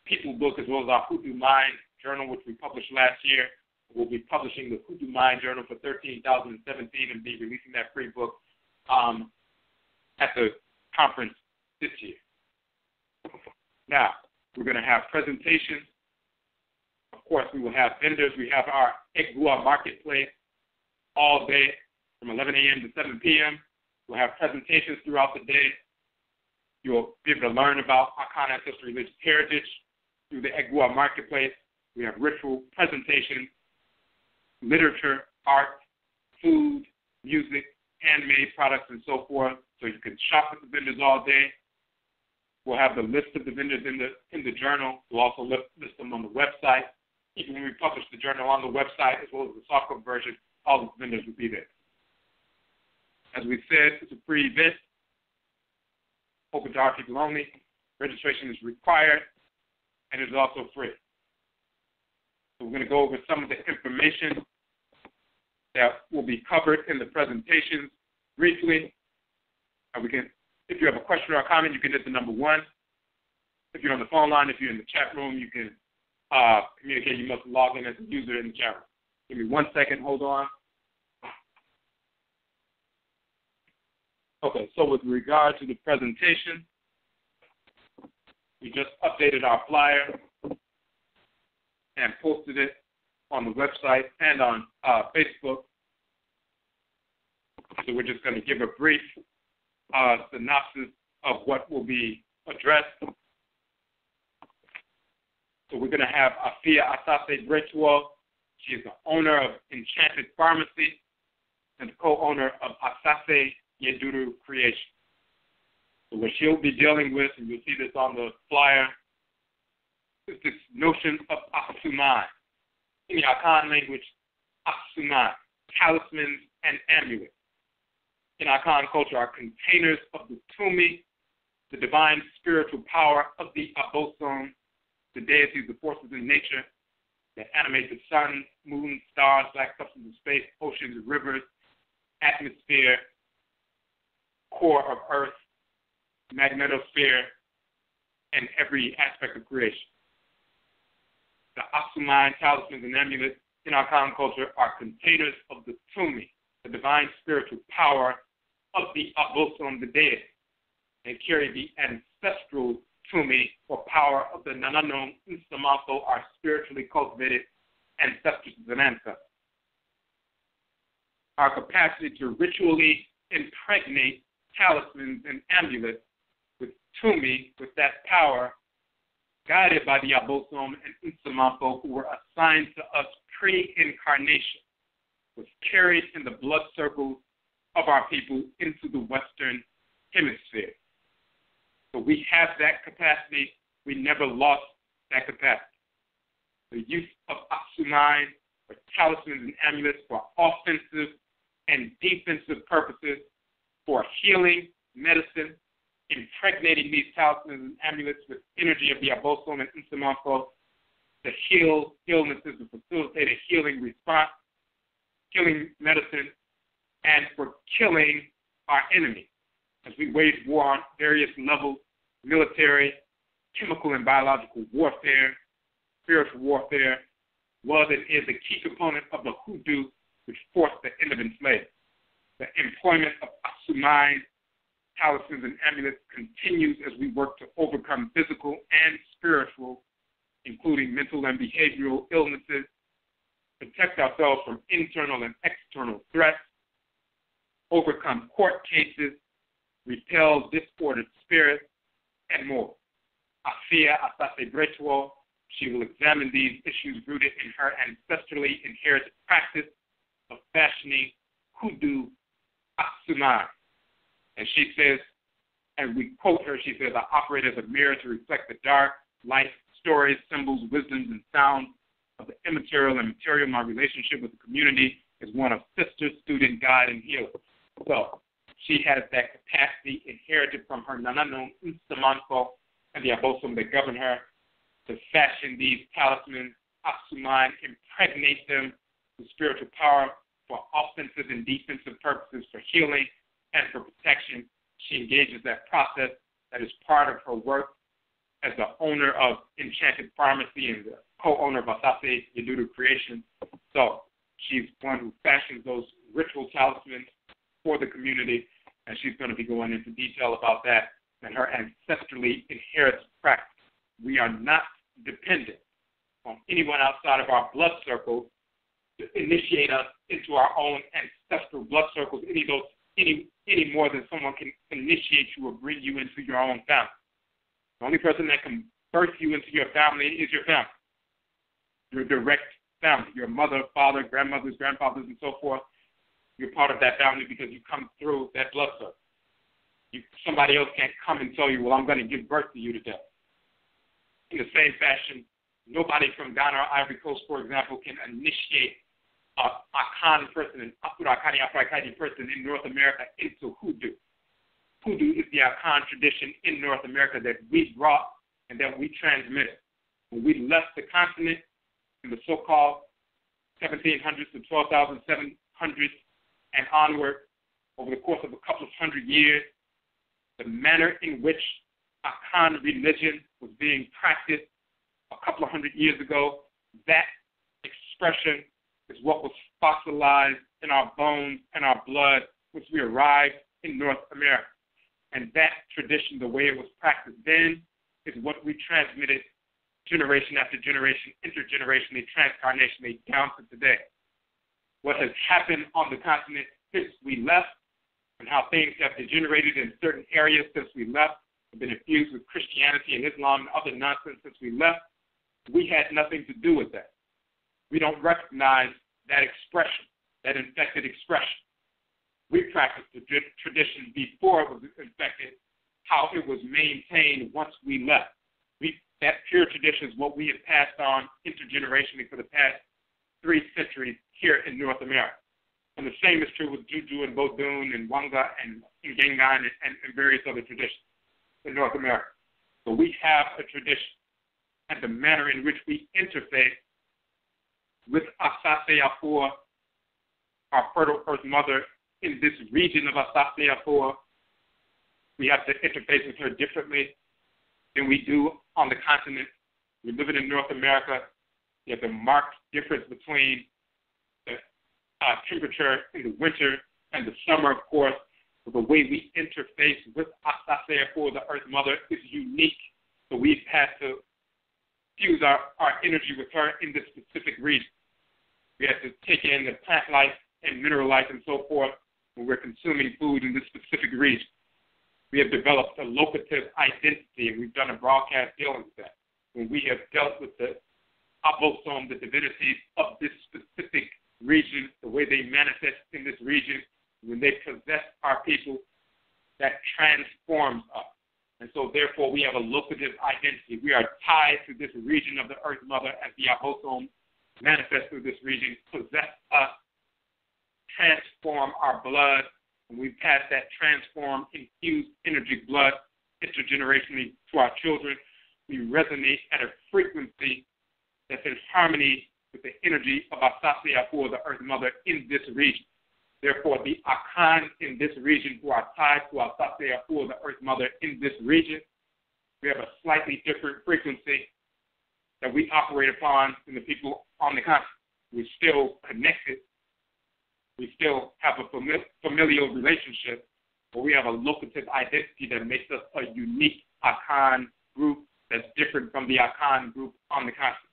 [SPEAKER 2] People book as well as our Hoodoo Mayn journal, which we published last year. We'll be publishing the Hoodoo Mayn journal for 13,017 and be releasing that free book um, at the conference this year. Now, we're going to have presentations. Of course, we will have vendors. We have our Egua marketplace all day from 11 a.m. to 7 p.m. We'll have presentations throughout the day. You'll be able to learn about Akan ancestral religious heritage through the Egua marketplace. We have ritual presentations, literature, art, food, music, handmade products, and so forth. So you can shop with the vendors all day. We'll have the list of the vendors in the in the journal. We'll also list, list them on the website. Even when we publish the journal on the website as well as the software version, all the vendors will be there. As we said, it's a free event, open to our people only. Registration is required, and it's also free. So we're going to go over some of the information that will be covered in the presentations briefly. And we can if you have a question or a comment, you can hit the number one. If you're on the phone line, if you're in the chat room, you can uh, communicate. You must log in as a user in the chat room. Give me one second. Hold on. Okay, so with regard to the presentation, we just updated our flyer and posted it on the website and on uh, Facebook. So we're just going to give a brief uh, synopsis of what will be addressed. So we're going to have Afia Asase Brechuo. She is the owner of Enchanted Pharmacy and co-owner of Asase Yeduru Creation. So what she'll be dealing with, and you'll see this on the flyer, is this notion of Asuman. In the Akan language, Asuman, talismans and amulets in Akan culture are containers of the Tumi, the divine spiritual power of the Abosom, the deities, the forces in nature that animate the sun, moon, stars, black substance of space, oceans, rivers, atmosphere, core of earth, magnetosphere, and every aspect of creation. The Asuman talismans and amulets in our common culture are containers of the Tumi, the divine spiritual power of the Abosom, the dead, and carry the ancestral Tumi or power of the Nananom Nsamanfo, our spiritually cultivated ancestors and ancestors. Our capacity to ritually impregnate talismans and amulets with Tumi, with that power, guided by the Abosom and Nsamanfo, who were assigned to us pre-incarnation, was carried in the blood circles of our people into the Western Hemisphere. So we have that capacity. We never lost that capacity. The use of Asuman or talismans and amulets for offensive and defensive purposes, for healing, medicine, impregnating these talismans and amulets with energy of the Abosom and Nsamanfo to heal illnesses, to facilitate a healing response, healing medicine, and for killing our enemy as we wage war on various levels military, chemical, and biological warfare, spiritual warfare, was and is a key component of the hoodoo which forced the end of enslavement. The employment of Asuman, talismans, and amulets continues as we work to overcome physical and spiritual including mental and behavioral illnesses, protect ourselves from internal and external threats, overcome court cases, repel disordered spirits, and more. Afia Asase she will examine these issues rooted in her ancestrally inherited practice of fashioning hoodoo Asuman. And she says, and we quote her, she says, I operate as a mirror to reflect the dark, light, stories, symbols, wisdoms, and sounds of the immaterial and material. My relationship with the community is one of sister, student, guide, and healer. So she has that capacity inherited from her Nananom Nsamanfo and the Abosom that govern her to fashion these talismans, Asuman, impregnate them with spiritual power for offensive and defensive purposes, for healing and for protection. She engages that process that is part of her work as the owner of Enchanted Pharmacy and the co-owner of Asase Yadudu Creation. So she's one who fashions those ritual talismans for the community, and she's going to be going into detail about that and her ancestrally inherited practice. We are not dependent on anyone outside of our blood circle to initiate us into our own ancestral blood circles any those any any more than someone can initiate you or bring you into your own family. The only person that can birth you into your family is your family. Your direct family, your mother, father, grandmothers, grandfathers, and so forth. You're part of that family because you come through that blood circle. You, somebody else can't come and tell you, well, I'm going to give birth to you today. In the same fashion, nobody from Ghana or Ivory Coast, for example, can initiate a Akan person, an Afurakani Afrakani person in North America into hoodoo. Hoodoo is the Akan tradition in North America that we brought and that we transmitted. When we left the continent in the so-called 1700s to 12,700s and onward, over the course of a couple of hundred years, the manner in which Akan religion was being practiced a couple of hundred years ago, that expression is what was fossilized in our bones and our blood, which we arrived in North America. And that tradition, the way it was practiced then, is what we transmitted generation after generation, intergenerationally, transcarnationally, down to today. What has happened on the continent since we left and how things have degenerated in certain areas since we left, have been infused with Christianity and Islam and other nonsense since we left, we had nothing to do with that. We don't recognize that expression, that infected expression. We practiced the tradition before it was infected, how it was maintained once we left. We, that pure tradition is what we have passed on intergenerationally for the past three centuries here in North America. And the same is true with Juju and Vodun and Wanga and Ngengan and, and, and various other traditions in North America. So we have a tradition and the manner in which we interface with Asase our fertile earth mother in this region of Asase We have to interface with her differently than we do on the continent. We live in North America. There's a marked difference between the uh, temperature in the winter and the summer, of course. The way we interface with Asase the Earth Mother, is unique. So we've had to fuse our, our energy with her in this specific region. We have to take in the plant life and mineral life and so forth when we're consuming food in this specific region. We have developed a locative identity, and we've done a broadcast dealing with that. When we have dealt with the abosom, the divinities of this specific region, the way they manifest in this region, when they possess our people, that transforms us. And so, therefore, we have a locative identity. We are tied to this region of the Earth Mother as the abosom manifest through this region, possess us, transform our blood, and we pass that transform, infused energy blood intergenerationally to our children. We resonate at a frequency that's in harmony with the energy of Asase Afua, the Earth Mother, in this region. Therefore, the Akan in this region who are tied to Asase Afua, the Earth Mother, in this region, we have a slightly different frequency that we operate upon than the people on the continent. We're still connected. We still have a familial relationship, but we have a locative identity that makes us a unique Akan group that's different from the Akan group on the continent.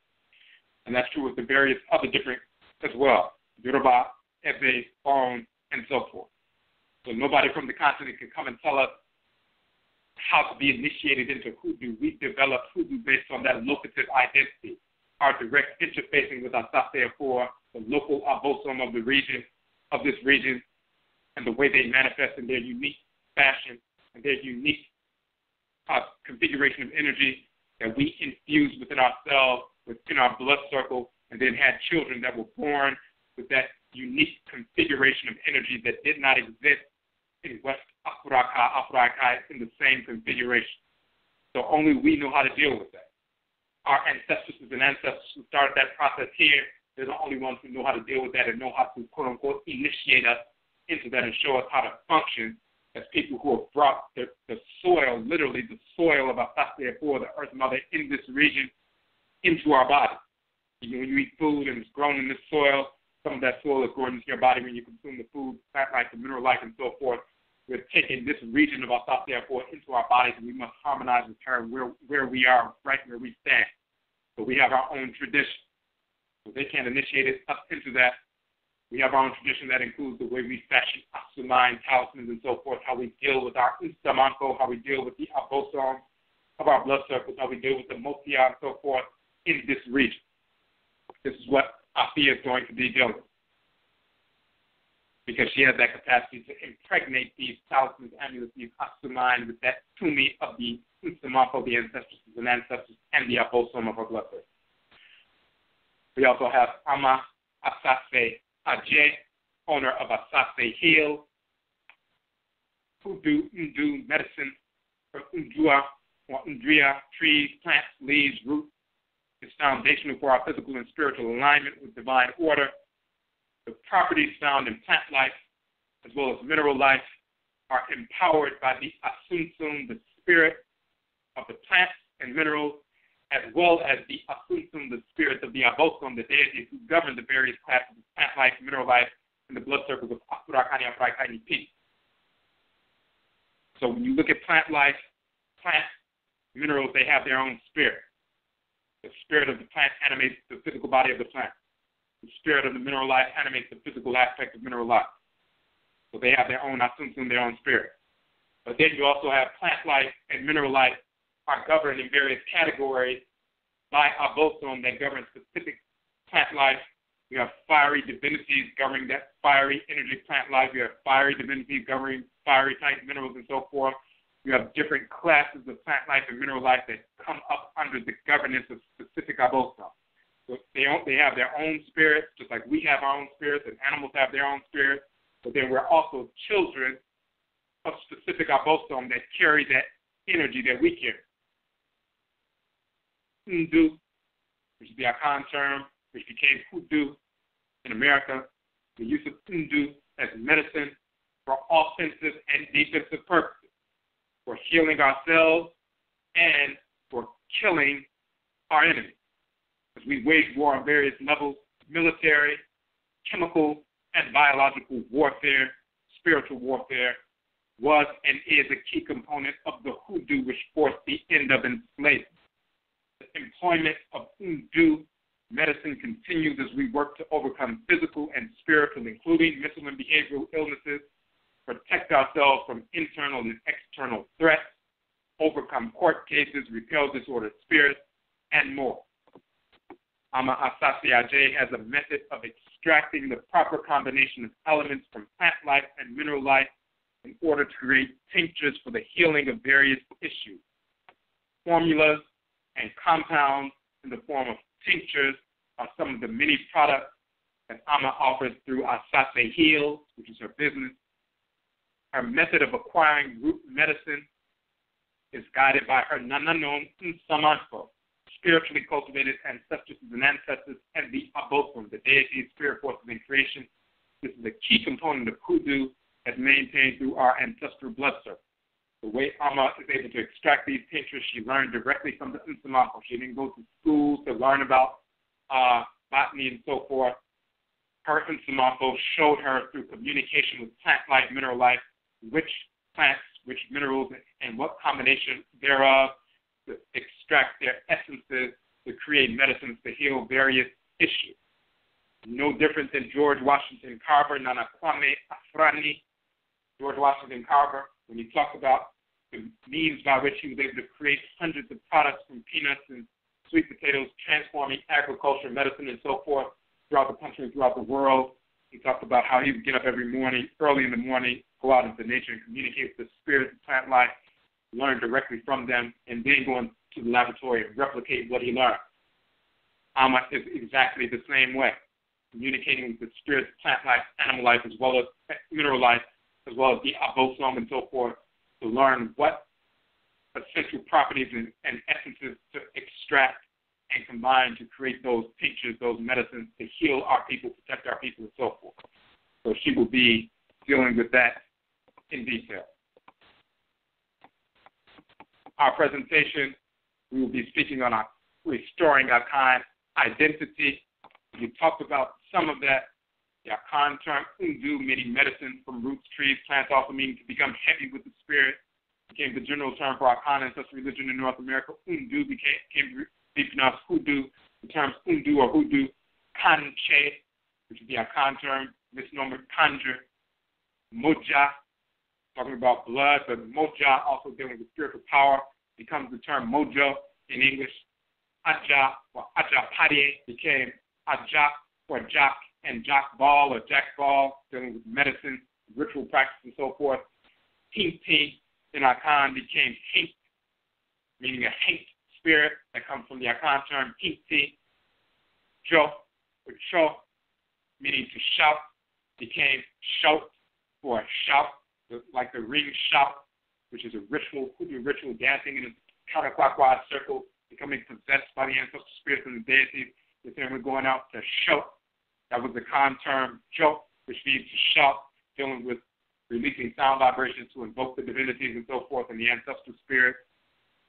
[SPEAKER 2] And that's true with the various other different as well. Yoruba, Ewe, Oron, and so forth. So nobody from the continent can come and tell us how to be initiated into hoodoo. We develop hoodoo based on that locative identity, our direct interfacing with our for the local abosom of the region, of this region, and the way they manifest in their unique fashion and their unique uh, configuration of energy that we infuse within ourselves, within our blood circle, and then had children that were born with that unique configuration of energy that did not exist in West Africa, Africa in the same configuration. So only we know how to deal with that. Our ancestors and ancestors who started that process here, they're the only ones who know how to deal with that and know how to quote unquote initiate us into that and show us how to function as people who have brought the, the soil, literally the soil of Asase for the earth mother in this region, into our body. You know, when you eat food and it's grown in this soil, some of that soil is going into your body when you consume the food, plant life, the mineral life, and so forth. We're taking this region of Asase for into our bodies, and we must harmonize with her where, where we are, right where we stand. So we have our own tradition. So they can't initiate us up into that we have our own tradition that includes the way we fashion asuman, talismans, and so forth, how we deal with our Nsamanfo, how we deal with the abosom of our blood circles, how we deal with the motia, and so forth in this region. This is what Afia is going to be dealing with. Because she has that capacity to impregnate these talismans, amulets, these asuman with that tumi of the Nsamanfo, the ancestors and ancestors, and the abosom of our blood. We also have Ama Asase Ajay, owner of Asase Heals, Hoodoo Ndu medicine for Undua or Undria, trees, plants, leaves, roots, is foundational for our physical and spiritual alignment with divine order. The properties found in plant life as well as mineral life are empowered by the Asunsum, the spirit of the plants and minerals as well as the Asunsum, the spirits of the Abosom, the deities who govern the various classes of plant life, mineral life, and the blood circles of Afurakani, Afurakani, peace. So when you look at plant life, plant minerals, they have their own spirit. The spirit of the plant animates the physical body of the plant. The spirit of the mineral life animates the physical aspect of mineral life. So they have their own Asunsum, their own spirit. But then you also have plant life and mineral life are governed in various categories by Abosom that govern specific plant life. We have fiery divinities governing that fiery energy plant life. We have fiery divinities governing fiery type minerals and so forth. You have different classes of plant life and mineral life that come up under the governance of specific Abosom. They, they have their own spirits, just like we have our own spirits and animals have their own spirits. But then we're also children of specific Abosom that carry that energy that we carry. Hindu, which is the Akan term, which became Hoodoo in America, the use of Hindu as medicine for offensive and defensive purposes, for healing ourselves and for killing our enemies. As we wage war on various levels, military, chemical, and biological warfare, spiritual warfare, was and is a key component of the hoodoo which forced the end of enslavement The employment of hoodoo medicine continues as we work to overcome physical and spiritual, including mental and behavioral illnesses, protect ourselves from internal and external threats, overcome court cases, repel disordered spirits, and more. Ama Ajay has a method of extracting the proper combination of elements from plant life and mineral life in order to create tinctures for the healing of various issues. Formulas and compounds in the form of tinctures are some of the many products that Ama offers through Asase Heals, which is her business. Her method of acquiring root medicine is guided by her Nananom Nsamanfo, spiritually cultivated ancestresses and ancestors, and the Abosom, the deity, spirit forces in creation. This is a key component of hoodoo as maintained through our ancestral blood circle. The way Amma is able to extract these tinctures, she learned directly from the Nsamanfo. She didn't go to school to learn about uh, botany and so forth. Her Nsamanfo showed her through communication with plant life, mineral life, which plants, which minerals, and what combination thereof to extract their essences to create medicines to heal various issues. No different than George Washington Carver, Nana Kwame Afrani. George Washington Carver, when he talked about the means by which he was able to create hundreds of products from peanuts and sweet potatoes, transforming agriculture, medicine, and so forth throughout the country and throughout the world. He talked about how he would get up every morning, early in the morning, go out into nature and communicate with the spirits of plant life, learn directly from them, and then go into the laboratory and replicate what he learned. Ama is exactly the same way, communicating with the spirits of plant life, animal life, as well as mineral life, as well as the abosom and so forth, to learn what essential properties and, and essences to extract and combine to create those tinctures, those medicines to heal our people, protect our people, and so forth. So she will be dealing with that in detail. Our presentation, we will be speaking on our restoring our kind identity. We talked about some of that. The Akan term undu, meaning medicine from roots, trees, plants, also meaning to become heavy with the spirit, became the general term for our Akan ancestral religion in North America. Undu became, became be pronounced hoodoo. The terms undu or hoodoo, kanche, which is the Akan term, misnomer conjure, moja, talking about blood, but moja also dealing with spiritual power becomes the term mojo in English. Aja or ajapade became ajak or jack and jack ball or jack ball, dealing with medicine, ritual practice, and so forth. Hinti in Akan became hink, meaning a hink spirit that comes from the Akan term Hinti. Jo, or cho, meaning to shout, became shout or shout, like the ring shout, which is a ritual, hoodoo ritual, dancing in a counterclockwise circle, becoming possessed by the ancestral spirits and the deities. Then we're going out to shout. That was the Akan term jo, which means to shout, dealing with releasing sound vibrations to invoke the divinities and so forth and the ancestral spirits.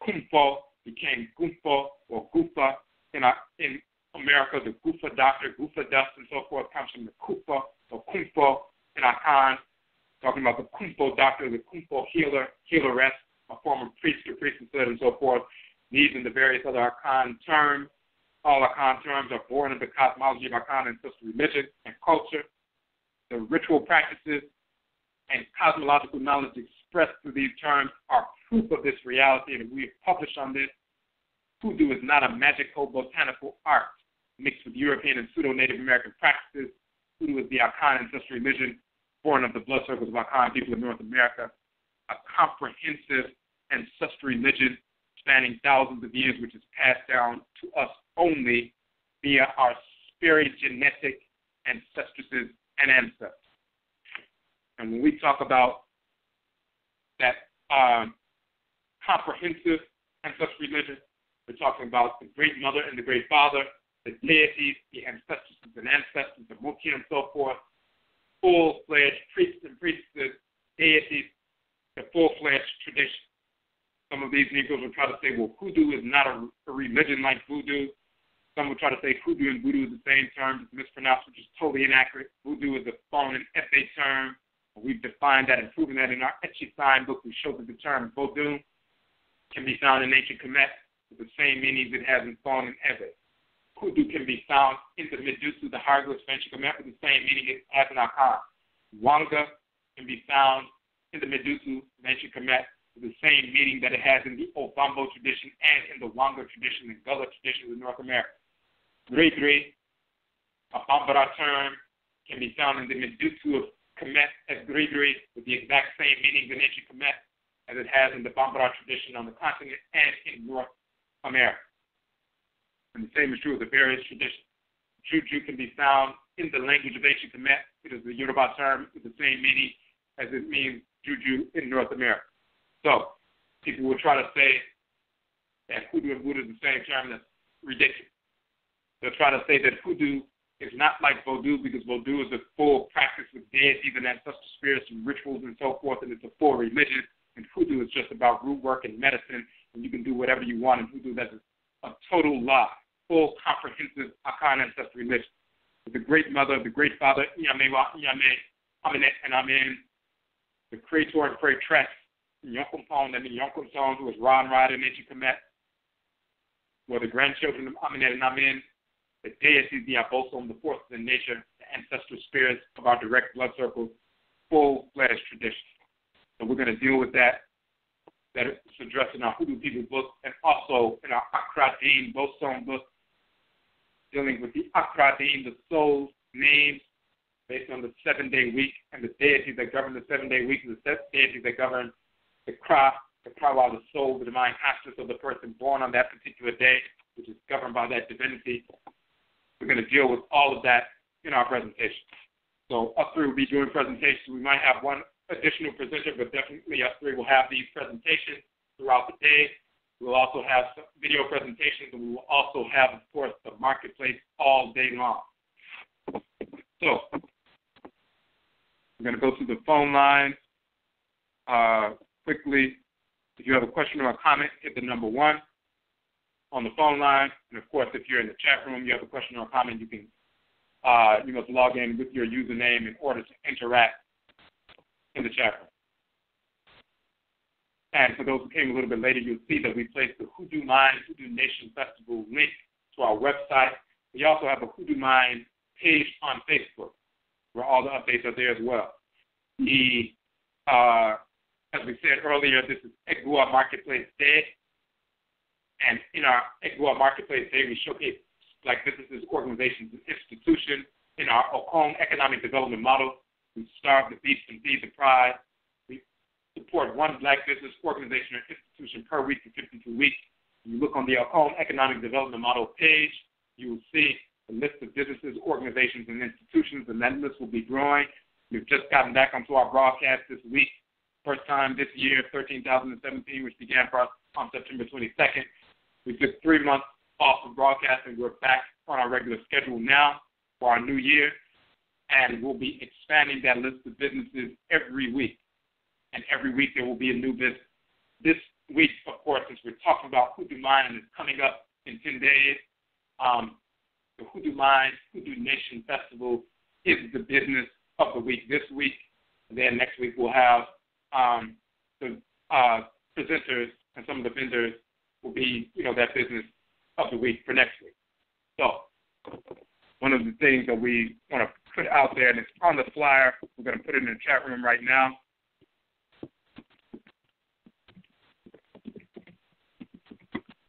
[SPEAKER 2] Kumpo became Gumpo or Gufa in, our, in America, the Gufa doctor, Gufa dust and so forth comes from the Kufa or Kumpo in Akan, talking about the Kumpo doctor, the Kumpo healer, healeress, a former priest or priesthood and so forth. These and the various other Akan terms. All Akan terms are born of the cosmology of Akan ancestral religion and culture. The ritual practices and cosmological knowledge expressed through these terms are proof of this reality, and we have published on this. Hoodoo is not a magical botanical art mixed with European and pseudo Native American practices. Hoodoo is the Akan ancestral religion born of the blood circles of Akan people of North America, a comprehensive ancestral religion spanning thousands of years, which is passed down to us only via our spirit genetic ancestresses and ancestors. And when we talk about that um, comprehensive ancestral religion, we're talking about the great mother and the great father, the deities, the ancestresses and ancestors, the Muki and so forth, full fledged priests and priestesses, deities, the full fledged tradition. Some of these Negroes will try to say, well, hoodoo is not a, a religion like voodoo. Some will try to say hoodoo and voodoo is the same term, it's mispronounced, which is totally inaccurate. Voodoo is a foreign Ewe term. We've defined that and proven that in our Etchy sign book. We show that the term voodoo can be found in ancient Kemet with the same meanings it has in Fon and Ewe. Hoodoo can be found in the Medusa, the hieroglyphs of ancient with the same meaning as has in Akan. Wanga can be found in the Medusa, ancient Kemet the same meaning that it has in the Ovambo tradition and in the Wanga tradition and Gullah traditions of North America. Gregre, a Bambara term, can be found in the Medusa of Kemet as Gregory with the exact same meanings in ancient Kemet as it has in the Bambara tradition on the continent and in North America. And the same is true of the various traditions. Juju can be found in the language of ancient Kemet. It is the Yoruba term with the same meaning as it means Juju in North America. So people will try to say that hoodoo and voodoo is the same term. That's ridiculous. They'll try to say that hoodoo is not like voodoo because voodoo is a full practice with deities and ancestral spirits and rituals and so forth, and it's a full religion. And hoodoo is just about root work and medicine, and you can do whatever you want in hoodoo. That's a, a total lie, full comprehensive Akan ancestry list. The great mother, the great father, Yame, Yame, Aminet, and Amen, the creator and creatress Yonkum Pong and Yonkum Song, who was Ron Ryder and Itchy Komet, who are the grandchildren of Amen and Amen, the deities, the Abosom, the forces in nature, the ancestral spirits of our direct blood circle, full fledged tradition. So we're going to deal with that. That is addressed in our Hoodoo People book and also in our Akra Deen Bosom book, dealing with the Akra Deen, the soul's names based on the seven day week and the deities that govern the seven day week, and the deities that govern the craft, the Krawa, the soul, the divine aspects of the person born on that particular day, which is governed by that divinity. We're going to deal with all of that in our presentation. So us three will be doing presentations. We might have one additional presenter, but definitely us three will have these presentations throughout the day. We'll also have video presentations, and we will also have, of course, the marketplace all day long. So we're going to go through the phone lines uh, quickly. If you have a question or a comment, hit the number one on the phone line. And of course, if you're in the chat room, you have a question or a comment, you can uh, you must log in with your username in order to interact in the chat room. And for those who came a little bit later, you'll see that we placed the Hoodoo Mayn Hoodoo Nation Festival link to our website. We also have a Hoodoo Mayn page on Facebook where all the updates are there as well. The uh, as we said earlier, this is Egua Marketplace Day. And in our Egua Marketplace Day, we showcase black businesses, organizations, and institutions. In our Okom economic development model, we starve the beast and feed the pride. Support one black business, organization, or institution per week for 52 weeks. You look on the Okom economic development model page, you will see a list of businesses, organizations, and institutions, and that list will be growing. We've just gotten back onto our broadcast this week First time this year, 13,017, which began for us on September 22nd. We took three months off of broadcasting. We're back on our regular schedule now for our new year, and we'll be expanding that list of businesses every week. And every week there will be a new business. This week, of course, since we're talking about Hoodoo Mayn it's coming up in 10 days, um, the Hoodoo Mayn Hoodoo Nation Festival is the business of the week this week. And then next week we'll have um, the uh, presenters and some of the vendors will be, you know, that business of the week for next week. So one of the things that we want to put out there, and it's on the flyer, we're going to put it in the chat room right now.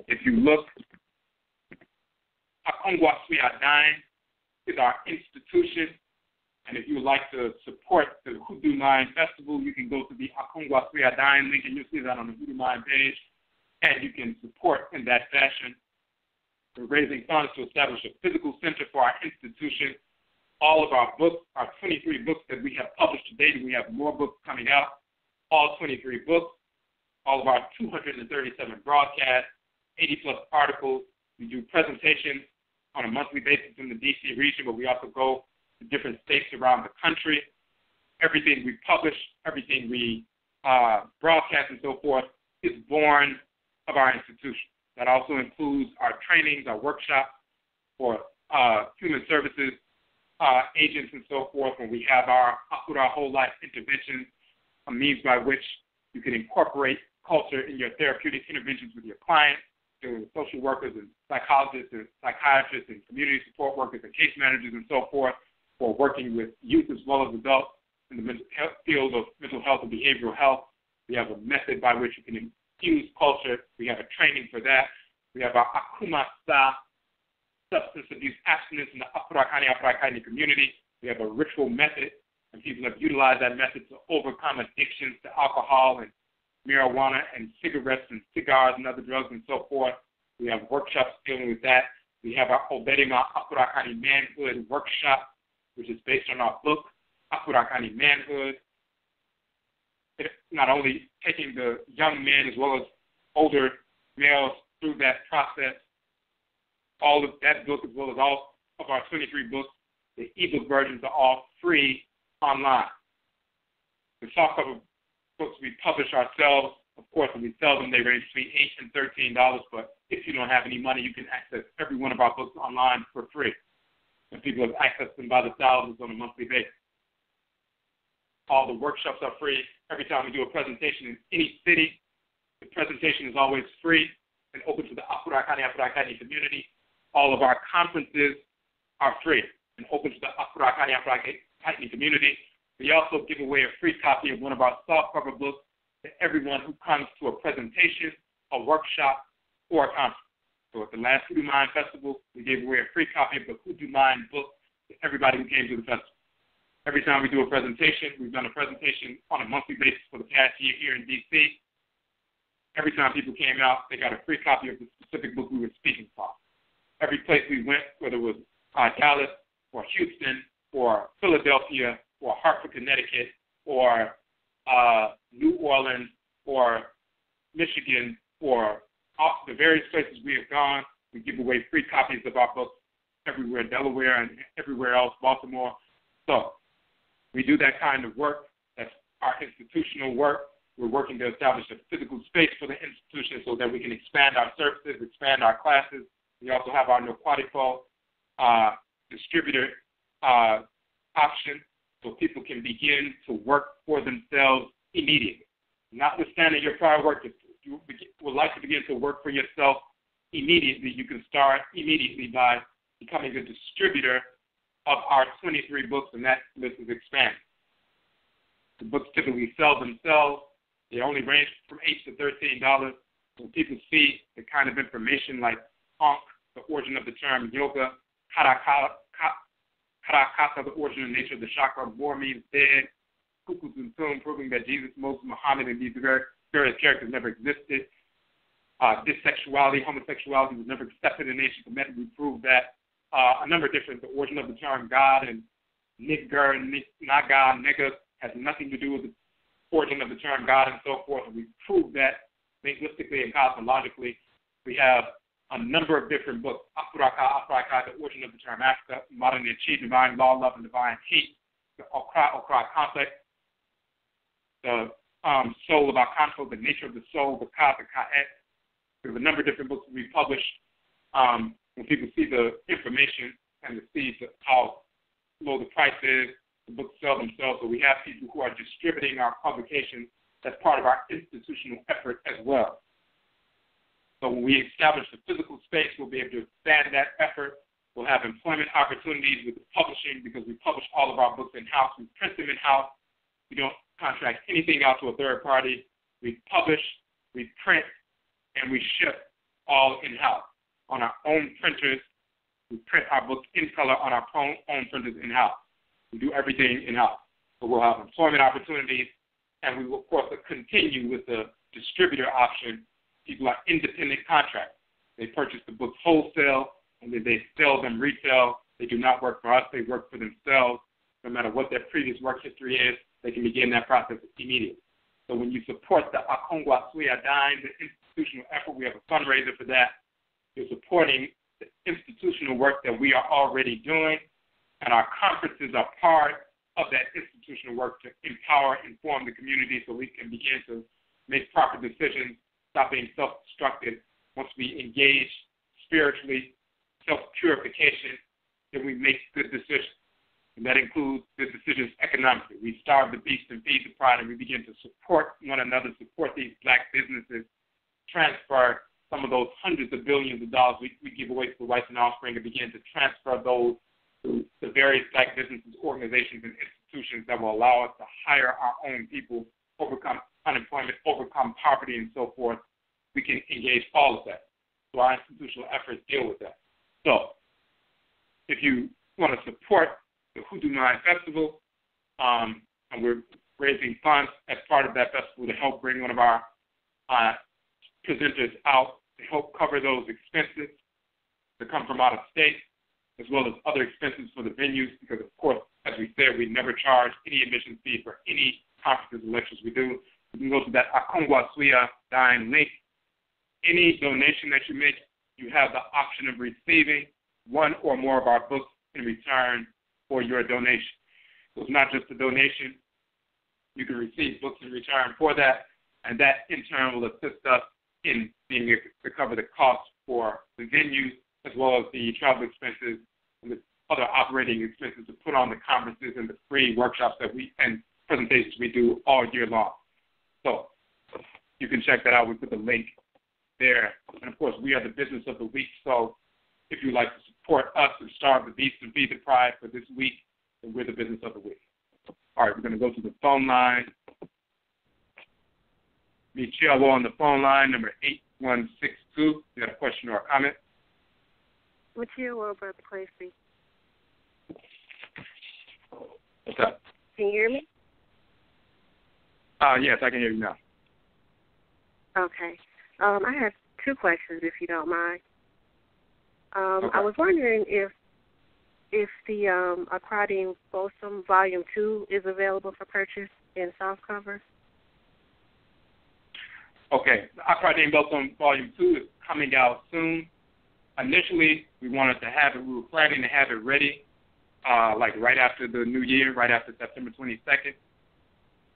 [SPEAKER 2] If you look, at Akongwa Suyadain is our institution and if you would like to support the Hoodoo Mayn Festival, you can go to the Akungwa Suyadain link, and you'll see that on the Hoodoo Mayn page, and you can support in that fashion. We're raising funds to establish a physical center for our institution. All of our books, our 23 books that we have published to date, and we have more books coming out, all 23 books, all of our 237 broadcasts, 80 plus articles. We do presentations on a monthly basis in the DC region, but we also go to different states around the country. Everything we publish, everything we uh, broadcast, and so forth is born of our institution. That also includes our trainings, our workshops for uh, human services uh, agents and so forth, when we have our Akura Whole Life interventions, a means by which you can incorporate culture in your therapeutic interventions with your clients, with social workers and psychologists and psychiatrists and community support workers and case managers and so forth, for working with youth as well as adults in the field of mental health and behavioral health. We have a method by which you can infuse culture. We have a training for that. We have our Akuma Sa substance abuse abstinence in the Afurakani Afurakani community. We have a ritual method, and people have utilized that method to overcome addictions to alcohol and marijuana and cigarettes and cigars and other drugs and so forth. We have workshops dealing with that. We have our Obedima Afurakani Manhood workshop which is based on our book, Afurakani Manhood. It's not only taking the young men as well as older males through that process, all of that book as well as all of our 23 books, the ebook versions are all free online. The softcover books we publish ourselves, of course, when we sell them, they range between eight and thirteen dollars. But if you don't have any money, you can access every one of our books online for free and people have accessed them by the thousands on a monthly basis. All the workshops are free. Every time we do a presentation in any city, the presentation is always free. and open to the Afurakani Afurakani community. All of our conferences are free and open to the Afurakani Afurakani community. We also give away a free copy of one of our softcover books to everyone who comes to a presentation, a workshop, or a conference. So at the last Hoodoo Mayn Festival, we gave away a free copy of the Hoodoo Mayn book to everybody who came to the festival. Every time we do a presentation, we've done a presentation on a monthly basis for the past year here in DC. Every time people came out, they got a free copy of the specific book we were speaking about. Every place we went, whether it was Dallas or Houston or Philadelphia or Hartford, Connecticut or uh, New Orleans or Michigan or the various places we have gone, we give away free copies of our books everywhere, Delaware and everywhere else, Baltimore. So we do that kind of work. That's our institutional work. We're working to establish a physical space for the institution so that we can expand our services, expand our classes. We also have our Noquatico uh, distributor uh, option so people can begin to work for themselves immediately. Notwithstanding your prior work, if you would like to begin to work for yourself immediately, you can start immediately by becoming a distributor of our 23 books, and that list is expanded. The books typically sell themselves. They only range from eight to thirteen dollars. When people see the kind of information like Ankh, the origin of the term yoga, Karakata, Karakata, the origin and nature of the chakra, War means dead, Kukus and Tum, proving that Jesus, Moses, Muhammad, and these various characters never existed. Uh, bisexuality, homosexuality was never accepted in ancient Kemet. We proved that uh, a number of different, the origin of the term God and nigger, naga, nigga has nothing to do with the origin of the term God and so forth. And we proved that linguistically and cosmologically. We have a number of different books, Afraka, Afraka, the origin of the term Africa, modern Chi, divine law, love, and divine hate, the Okra, Okra complex, the um, soul of our conflict, the nature of the soul, the Ka, the Ka'et. Have a number of different books we publish. Um, when people see the information and to see the, how low the price is, the books sell themselves. So we have people who are distributing our publications as part of our institutional effort as well. So when we establish the physical space, we'll be able to expand that effort. We'll have employment opportunities with the publishing because we publish all of our books in house. We print them in house. We don't contract anything out to a third party. We publish, we print, and we ship all in house on our own printers. We print our books in color on our own, own printers in house. We do everything in house. So we'll have employment opportunities, and we will, of course, continue with the distributor option. People are independent contractors. They purchase the books wholesale, and then they sell them retail. They do not work for us, they work for themselves. No matter what their previous work history is, they can begin that process immediately. So when you support the Akongwa Suya Dine, the institutional effort, we have a fundraiser for that. You're supporting the institutional work that we are already doing, and our conferences are part of that institutional work to empower, inform the community so we can begin to make proper decisions, stop being self destructive. Once we engage spiritually, self purification, then we make good decisions. And that includes the decisions economically. We starve the beast and feed the pride, and we begin to support one another, support these black businesses, transfer some of those hundreds of billions of dollars we, we give away to the whites and offspring and begin to transfer those to the various black businesses, organizations, and institutions that will allow us to hire our own people, overcome unemployment, overcome poverty, and so forth. We can engage all of that. So our institutional efforts deal with that. So if you want to support the Hoodoo Mayn Festival, um, and we're raising funds as part of that festival to help bring one of our uh, presenters out to help cover those expenses that come from out of state, as well as other expenses for the venues, because of course, as we said, we never charge any admission fee for any conferences and lectures we do. You can go to that Akongwa Suya link. Any donation that you make, you have the option of receiving one or more of our books in return for your donation. So it's not just a donation. You can receive books in return for that, and that in turn will assist us in being able to cover the costs for the venues as well as the travel expenses and the other operating expenses to put on the conferences and the free workshops that we and presentations we do all year long. So you can check that out. We put the link there. And of course, we are the business of the week. So if you'd like to support us and Starve the Beast and Feed the Pride for this week, then we're the business of the week. All right, we're going to go to the phone line. Michelle on the phone line, number 8162. You got a question or a comment?
[SPEAKER 1] Uh, What's your Michelle, Brother Clacy.
[SPEAKER 2] What's up?
[SPEAKER 1] Can you hear me?
[SPEAKER 2] Uh, yes, I can hear you now.
[SPEAKER 1] Okay. Um, I have two questions, if you don't mind. Um,
[SPEAKER 2] okay.
[SPEAKER 1] I was wondering if if the um, Aquadine Folsom Volume Two is available for purchase in softcover.
[SPEAKER 2] Okay, Aquadine Folsom Volume Two is coming out soon. Initially, we wanted to have it. We were planning to have it ready, uh, like right after the new year, right after September 22nd.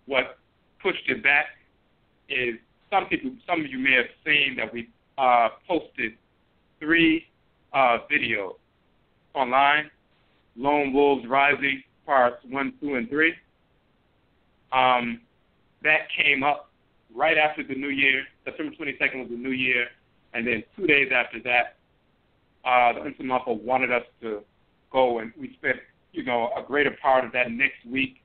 [SPEAKER 2] What pushed it back is some people, some of you may have seen that we uh, posted three uh, videos online: Lone Wolves Rising parts one, two, and three. Um, that came up right after the New Year. September 22nd was the New Year, and then two days after that, uh, the Nsamanfo wanted us to go, and we spent, you know, a greater part of that next week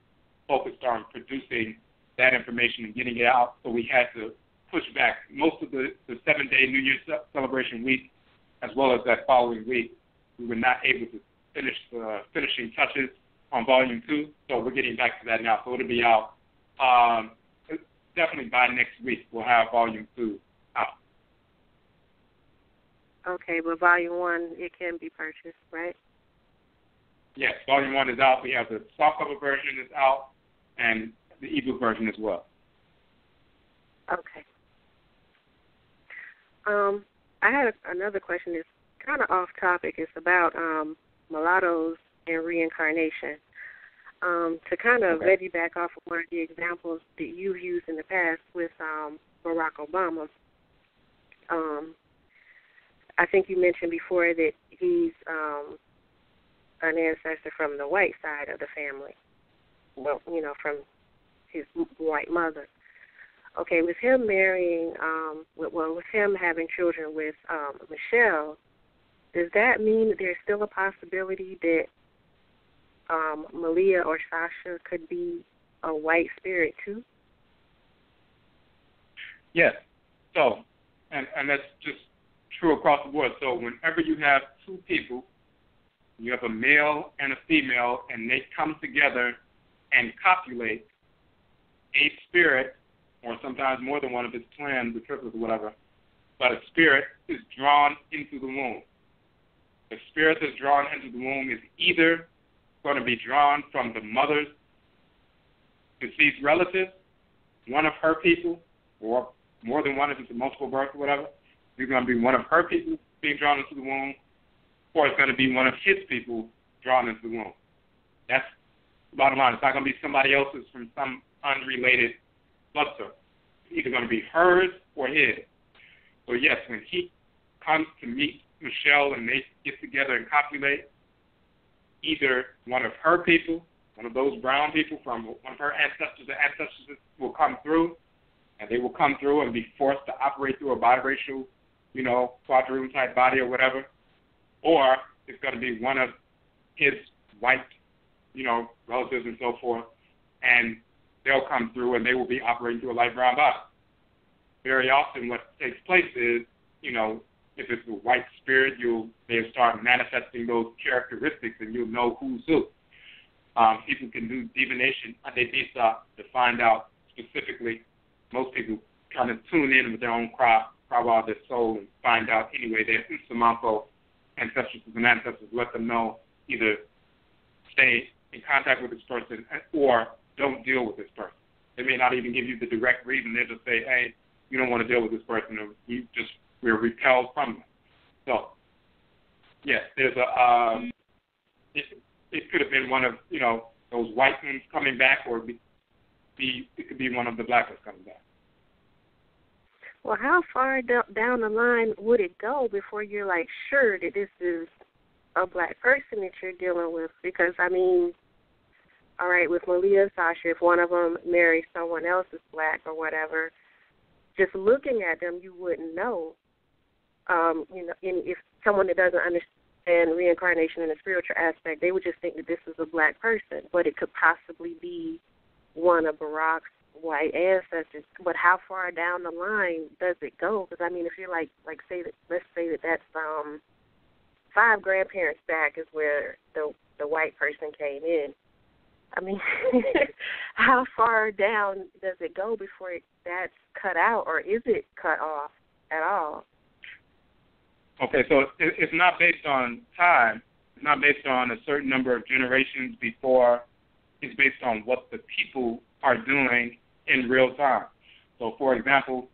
[SPEAKER 2] focused on producing that information and getting it out. So we had to push back most of the, the seven day New Year's celebration week, as well as that following week. We were not able to finish the finishing touches on volume two, so we're getting back to that now. So it'll be out um, definitely by next week. We'll have volume two out.
[SPEAKER 1] Okay, but volume one it can be purchased, right?
[SPEAKER 2] Yes, volume one is out. We have the softcover version is out, and the ebook version as well.
[SPEAKER 1] Okay. Um, I had a, another question. It's kind of off topic. It's about um, mulattoes and reincarnation. Um, to kind of
[SPEAKER 2] okay.
[SPEAKER 1] back off of one of the examples that you've used in the past with um, Barack Obama, um, I think you mentioned before that he's um, an ancestor from the white side of the family. Well, you know, from his white mother. Okay, with him marrying, um, with, well, with him having children with um, Michelle, does that mean that there's still a possibility that um, Malia or Sasha could be a white spirit too?
[SPEAKER 2] Yes. So, and and that's just true across the board. So whenever you have two people, you have a male and a female, and they come together and copulate, a spirit, or sometimes more than one of its twins, the triplets, or whatever, but a spirit is drawn into the womb. The spirit that's drawn into the womb is either going to be drawn from the mother's deceased relative, one of her people, or more than one if it's a multiple birth or whatever. It's going to be one of her people being drawn into the womb, or it's going to be one of his people drawn into the womb. That's bottom line. It's not going to be somebody else's from some unrelated blood. It's either going to be hers or his. So yes, when he comes to meet Michelle and they get together and copulate, either one of her people, one of those brown people from one of her ancestors or ancestors will come through, and they will come through and be forced to operate through a biracial, you know, quadroon type body or whatever, or it's going to be one of his white, you know, relatives and so forth, and they'll come through and they will be operating through a light brown body. Very often, what takes place is, you know, if it's a white spirit, you'll they'll start manifesting those characteristics, and you'll know who's who. Um, people can do divination ade visa to find out specifically. Most people kind of tune in with their own cry, cry out their soul, and find out anyway. Their Nsamanfo ancestors and ancestors let them know either stay in contact with this person or don't deal with this person. They may not even give you the direct reason. They'll just say, hey, you don't want to deal with this person. Or we just we're repelled from them. So, yes, there's a. Um, it, it could have been one of you know those white ones coming back, or be, be it could be one of the black ones coming back.
[SPEAKER 1] Well, how far do- down the line would it go before you're like sure that this is a black person that you're dealing with? Because I mean, all right, with Malia and Sasha, if one of them marries someone else is black or whatever, just looking at them, you wouldn't know um, you know, in, if someone that doesn't understand reincarnation in a spiritual aspect, they would just think that this is a black person, but it could possibly be one of Barack's white ancestors. But how far down the line does it go? Because I mean, if you're like, like say that, let's say that that's um five grandparents back is where the the white person came in. I mean, how far down does it go before it, that's cut out, or is it cut off at all?
[SPEAKER 2] Okay, so it's not based on time. It's not based on a certain number of generations before. It's based on what the people are doing in real time. So, for example,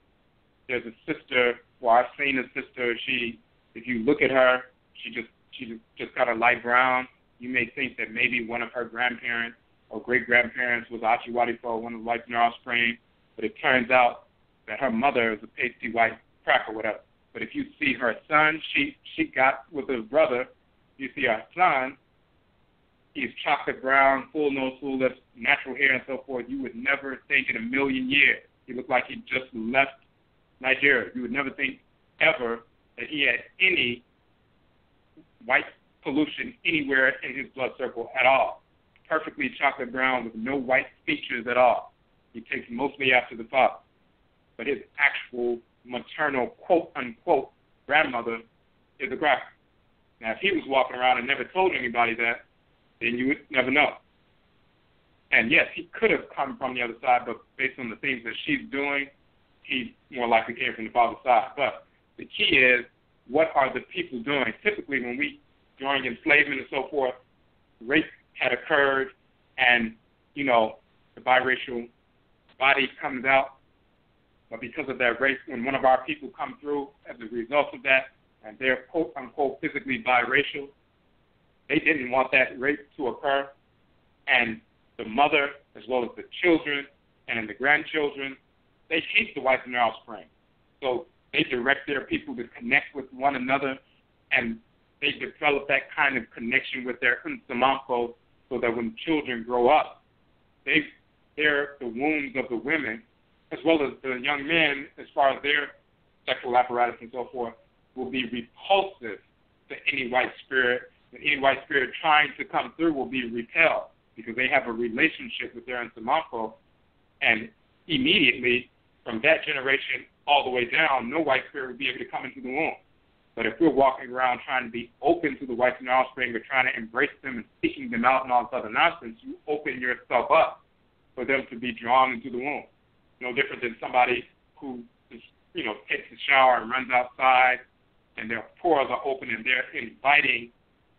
[SPEAKER 2] there's a sister. Well, I've seen a sister. She, if you look at her, she just she just, just got a light brown. You may think that maybe one of her grandparents or great grandparents was Achiwadi for one of the whites in her offspring, but it turns out that her mother is a pasty white crack or whatever. But if you see her son, she she got with her brother. You see her son, he's chocolate brown, full nose, full lips, natural hair, and so forth. You would never think in a million years he looked like he just left Nigeria. You would never think ever that he had any white pollution anywhere in his blood circle at all. Perfectly chocolate brown with no white features at all. He takes mostly after the father. But his actual maternal quote unquote grandmother is a cracker. Now, if he was walking around and never told anybody that, then you would never know. And yes, he could have come from the other side, but based on the things that she's doing, he more likely came from the father's side. But the key is, what are the people doing? Typically, when we during enslavement and so forth, rape had occurred, and you know the biracial body comes out. But because of that race, when one of our people come through as a result of that, and they're quote unquote physically biracial, they didn't want that rape to occur, and the mother as well as the children and the grandchildren, they hate the whites in their offspring. So they direct their people to connect with one another and they develop that kind of connection with their Nsamanfo so that when children grow up, they they're the wombs of the women as well as the young men as far as their sexual apparatus and so forth will be repulsive to any white spirit. And any white spirit trying to come through will be repelled because they have a relationship with their Nsamanfo and immediately from that generation all the way down, no white spirit will be able to come into the womb. But if we're walking around trying to be open to the whites and offspring or trying to embrace them and seeking them out and all this other nonsense, you open yourself up for them to be drawn into the womb. No different than somebody who just, you know, takes a shower and runs outside and their pores are open and they're inviting,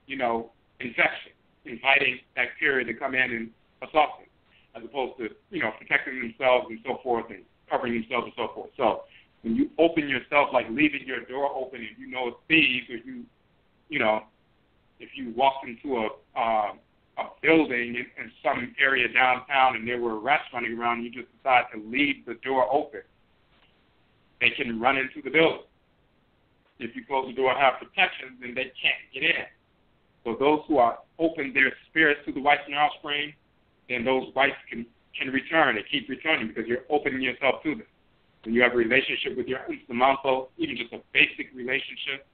[SPEAKER 2] you know, infection, inviting bacteria to come in and assault them, as opposed to, you know, protecting themselves and so forth and covering themselves and so forth. So when you open yourself, like leaving your door open, if you know it's thieves, or you, you know, if you walked into a uh, a building in, in some area downtown and there were rats running around, you just decide to leave the door open. They can run into the building. If you close the door and have protection, then they can't get in. So those who are open their spirits to the whites and offspring, then those whites can can return and keep returning because you're opening yourself to them when you have a relationship with your uncle, even just a basic relationship,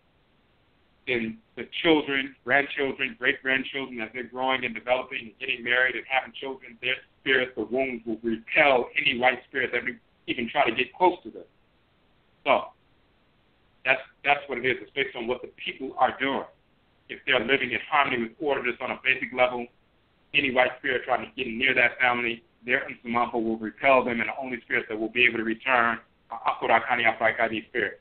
[SPEAKER 2] then the children, grandchildren, great grandchildren, as they're growing and developing and getting married and having children, their spirits, the wounds will repel any white spirit that would even try to get close to them. So that's that's what it is. It's based on what the people are doing. If they're living in harmony with order just on a basic level, any white spirit trying to get near that family their Nsamanfo will repel them, and the only spirits that will be able to return are Afurakani Afrikani spirits.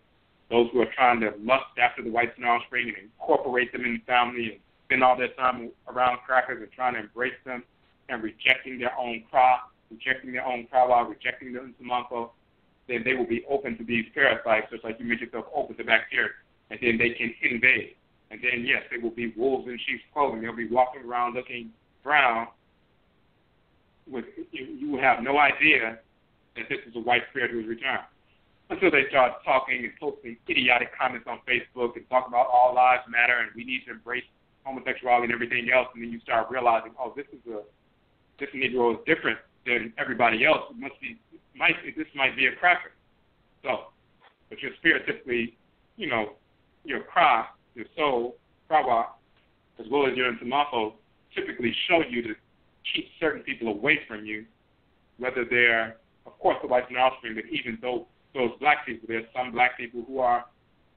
[SPEAKER 2] Those who are trying to lust after the white snow offspring and incorporate them in the family and spend all their time around crackers and trying to embrace them and rejecting their own crop, rejecting their own krawa, rejecting the Nsamanfo, then they will be open to these parasites, just like you mentioned yourself, open to bacteria, and then they can invade. And then, yes, they will be wolves in sheep's clothing. They'll be walking around looking brown, with you, you have no idea that this is a white spirit who has returned until they start talking and posting idiotic comments on Facebook and talk about all lives matter and we need to embrace homosexuality and everything else, and then you start realizing, oh, this is a this Negro is different than everybody else. It must be might this might be a cracker. So, but your spirit typically, you know, your cry, your soul, krawa, as well as your Nsamanfo, typically show you to keep certain people away from you, whether they're, of course, the whites and offspring, but even though those black people, there's some black people who are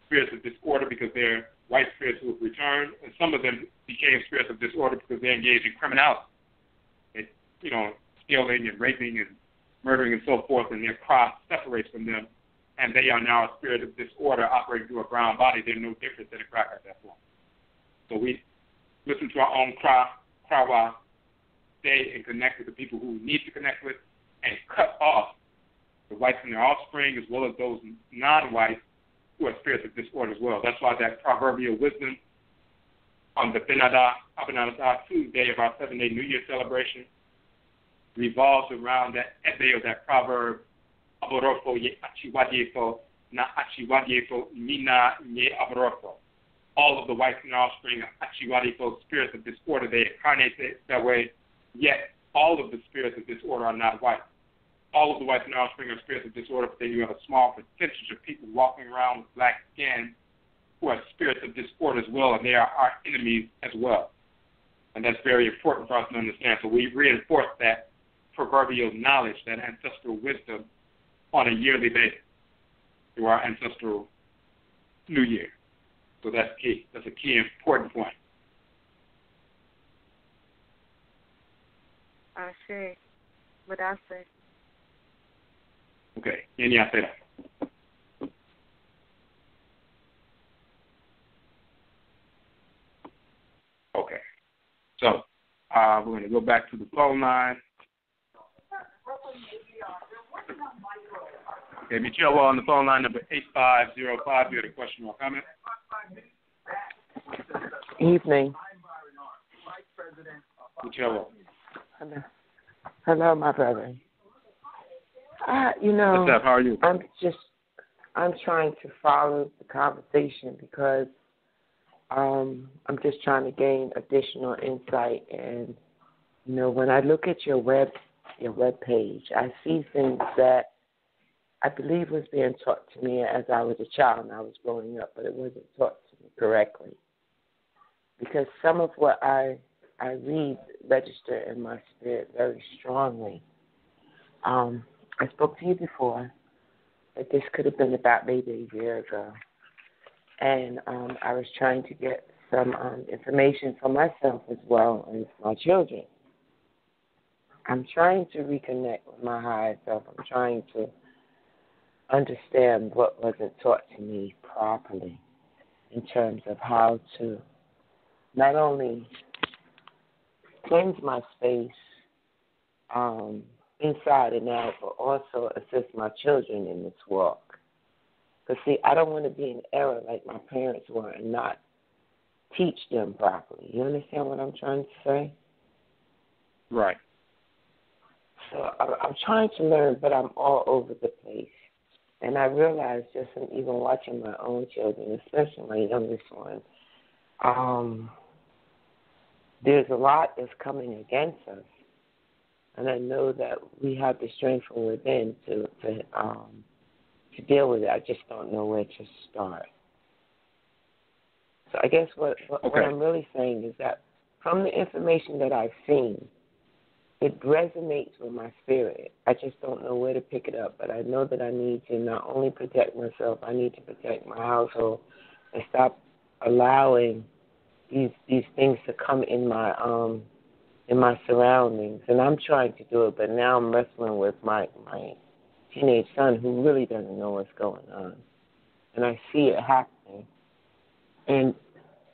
[SPEAKER 2] spirits of disorder because they're white spirits who have returned, and some of them became spirits of disorder because they engaged in criminality, and, you know, stealing and raping and murdering and so forth, and their cross separates from them, and they are now a spirit of disorder operating through a brown body. They're no different than a crack at that point. So we listen to our own cry, cry stay and connect with the people who we need to connect with, and cut off the whites and their offspring, as well as those non-whites who are spirits of disorder as well. That's why that proverbial wisdom on the Benada Abanada Tuesday of our seven day New Year celebration revolves around that ebe of that proverb Aborofo ye achiwadiefo na achiwadiefo mina ye aborofo. All of the whites and offspring of achiwadiefo spirits of disorder, they incarnate that way, yet all of the spirits of disorder are not white all of the whites and offspring are spirits of disorder, but then you have a small percentage of people walking around with black skin who are spirits of disorder as well, and they are our enemies as well. And that's very important for us to understand. So we reinforce that proverbial knowledge, that ancestral wisdom, on a yearly basis through our ancestral New Year. So that's key. That's a key important point.
[SPEAKER 1] I say, what I say.
[SPEAKER 2] Okay, any after that. Okay, so uh, we're going to go back to the phone line. Okay, Michelle on the phone line number 8505. You had a question or comment?
[SPEAKER 3] Evening.
[SPEAKER 2] Michelle.
[SPEAKER 3] Hello. Hello, my brother. Uh, you know,
[SPEAKER 2] What's up? How are you?
[SPEAKER 3] I'm just I'm trying to follow the conversation because um I'm just trying to gain additional insight and you know when I look at your web your web page I see things that I believe was being taught to me as I was a child and I was growing up but it wasn't taught to me correctly because some of what I I read register in my spirit very strongly um I spoke to you before that this could have been about maybe a year ago. And um, I was trying to get some um, information for myself as well as my children. I'm trying to reconnect with my higher self. I'm trying to understand what wasn't taught to me properly in terms of how to not only cleanse my space, um, inside and out, but also assist my children in this walk. Because, see, I don't want to be in error like my parents were and not teach them properly. You understand what I'm trying to say?
[SPEAKER 2] Right.
[SPEAKER 3] So I'm trying to learn, but I'm all over the place. And I realize just in even watching my own children, especially my youngest one, um, there's a lot that's coming against us and I know that we have the strength from within to to um to deal with it. I just don't know where to start. So I guess what what,
[SPEAKER 2] okay.
[SPEAKER 3] what I'm really saying is that from the information that I've seen, it resonates with my spirit. I just don't know where to pick it up, but I know that I need to not only protect myself, I need to protect my household and stop allowing these these things to come in my um in my surroundings, and I'm trying to do it, but now I'm wrestling with my my teenage son who really doesn't know what's going on, and I see it happening. And